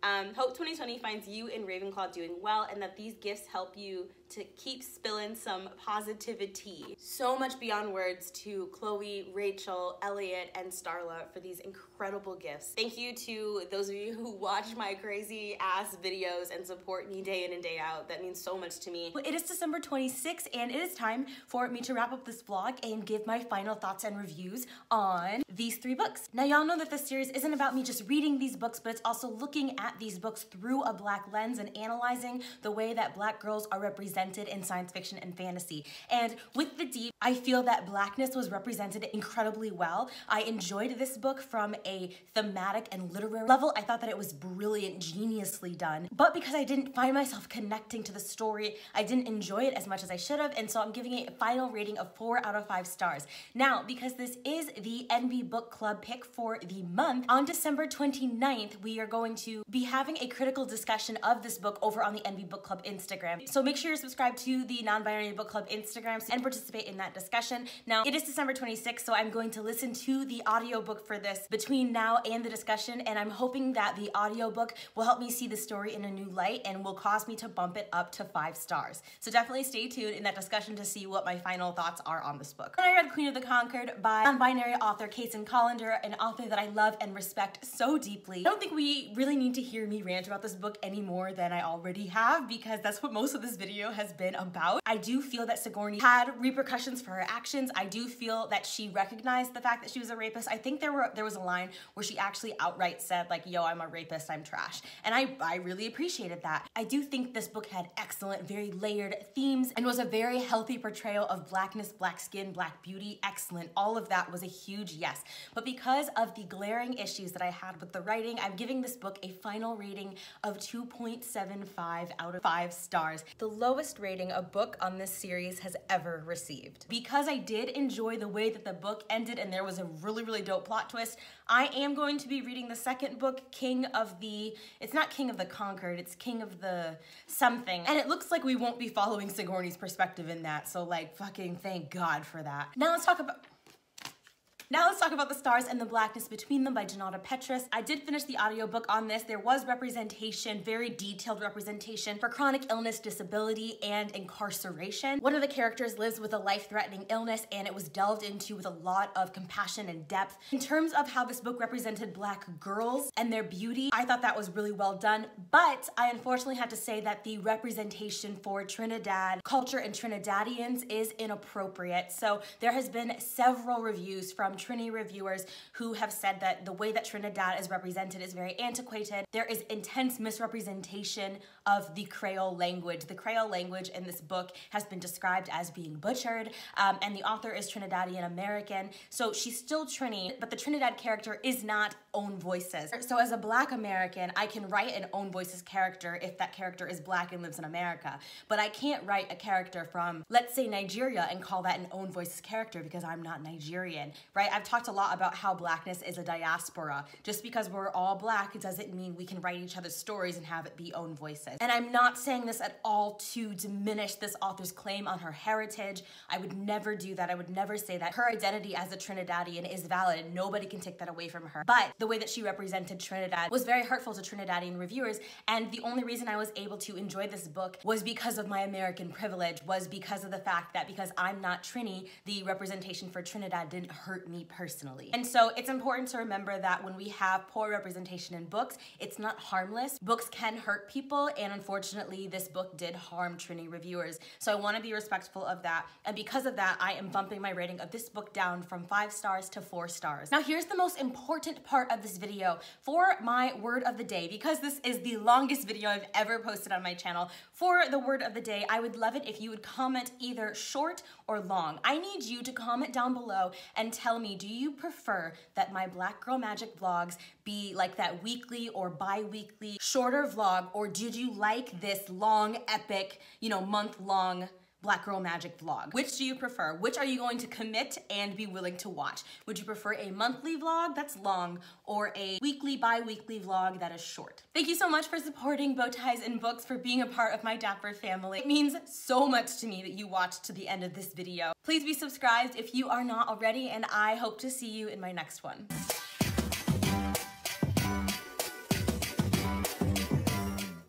Um, hope 2020 finds you and Ravenclaw doing well and that these gifts help you to keep spilling some positivity. So much beyond words to Chloe, Rachael, Eliot, and Starlah for these incredible gifts. Thank you to those of you who watch my crazy ass videos and support me day in and day out. That means so much to me. It is December 26th and it is time for me to wrap up this vlog and give my final thoughts and reviews on these three books. Now y'all know that this series isn't about me just reading these books, but it's also looking at these books through a black lens and analyzing the way that black girls are represented in science fiction and fantasy. And with The Deep, I feel that blackness was represented incredibly well. I enjoyed this book from a thematic and literary level. I thought that it was brilliant, geniusly done. But because I didn't find myself connecting to the story, I didn't enjoy it as much as I should have, and so I'm giving it a final rating of four out of five stars. Now, because this is the NB Book Club pick for the month, on December 29th, we are going to be having a critical discussion of this book over on the NB Book Club Instagram. So make sure you're subscribed to the Non-Binary Book Club Instagram and participate in that discussion. Now, it is December 26th, so I'm going to listen to the audiobook for this between now and the discussion, and I'm hoping that the audiobook will help me see the story in a new light and will cause me to bump it up to five stars. So definitely stay tuned in that discussion to see what my final thoughts are on this book. I read Queen of the Conquered by non-binary author Kacen Callender, an author that I love and respect so deeply. I don't think we really need to hear me rant about this book any more than I already have because that's what most of this video has been about. I do feel that Sigourney had repercussions for her actions. I do feel that she recognized the fact that she was a rapist. I think there were there was a line where she actually outright said like, "Yo, I'm a rapist. I'm trash," and I I really appreciated that. I do think this book had excellent, very layered themes and was a very healthy portrayal of blackness, black skin, black beauty. Excellent. All of that was a huge yes. But because of the glaring issues that I had with the writing, I'm giving this book a final rating of 2.75 out of 5 stars. The lowest rating a book on this series has ever received. Because I did enjoy the way that the book ended and there was a really, really dope plot twist, I am going to be reading the second book, King of the, it's not King of the Conquered, it's King of the something. And it looks like we won't be following Sigourney's perspective in that, so like fucking thank God for that. Now let's talk about, now let's talk about The Stars and the Blackness Between Them by Junauda Petrus. I did finish the audiobook on this. There was representation, very detailed representation for chronic illness, disability, and incarceration. One of the characters lives with a life-threatening illness and it was delved into with a lot of compassion and depth. In terms of how this book represented black girls and their beauty, I thought that was really well done, but I unfortunately had to say that the representation for Trinidad culture and Trinidadians is inappropriate. So there has been several reviews from Trini reviewers who have said that the way that Trinidad is represented is very antiquated. There is intense misrepresentation of the Creole language. The Creole language in this book has been described as being butchered, um, and the author is Trinidadian American, so she's still Trini, but the Trinidad character is not own voices. So as a black American, I can write an own voices character if that character is black and lives in America, but I can't write a character from, let's say Nigeria and call that an own voices character because I'm not Nigerian, right? I've talked a lot about how blackness is a diaspora. Just because we're all black, doesn't mean we can write each other's stories and have it be own voices. And I'm not saying this at all to diminish this author's claim on her heritage. I would never do that. I would never say that. Her identity as a Trinidadian is valid and nobody can take that away from her. But the way that she represented Trinidad was very hurtful to Trinidadian reviewers. And the only reason I was able to enjoy this book was because of my American privilege, was because of the fact that because I'm not Trini, the representation for Trinidad didn't hurt me personally. And so it's important to remember that when we have poor representation in books, it's not harmless. Books can hurt people, and unfortunately, this book did harm Trini reviewers. So I want to be respectful of that. And because of that, I am bumping my rating of this book down from five stars to four stars. Now, here's the most important part of this video for my word of the day, because this is the longest video I've ever posted on my channel. For the word of the day, I would love it if you would comment either short or long. I need you to comment down below and tell me, do you prefer that my Black Girl Magic vlogs be like that weekly or bi-weekly shorter vlog, or did you like this long, epic, you know, month-long Black Girl Magic vlog. Which do you prefer? Which are you going to commit and be willing to watch? Would you prefer a monthly vlog that's long or a weekly, bi-weekly vlog that is short? Thank you so much for supporting Bowties and Books for being a part of my Dapper family. It means so much to me that you watched to the end of this video. Please be subscribed if you are not already and I hope to see you in my next one.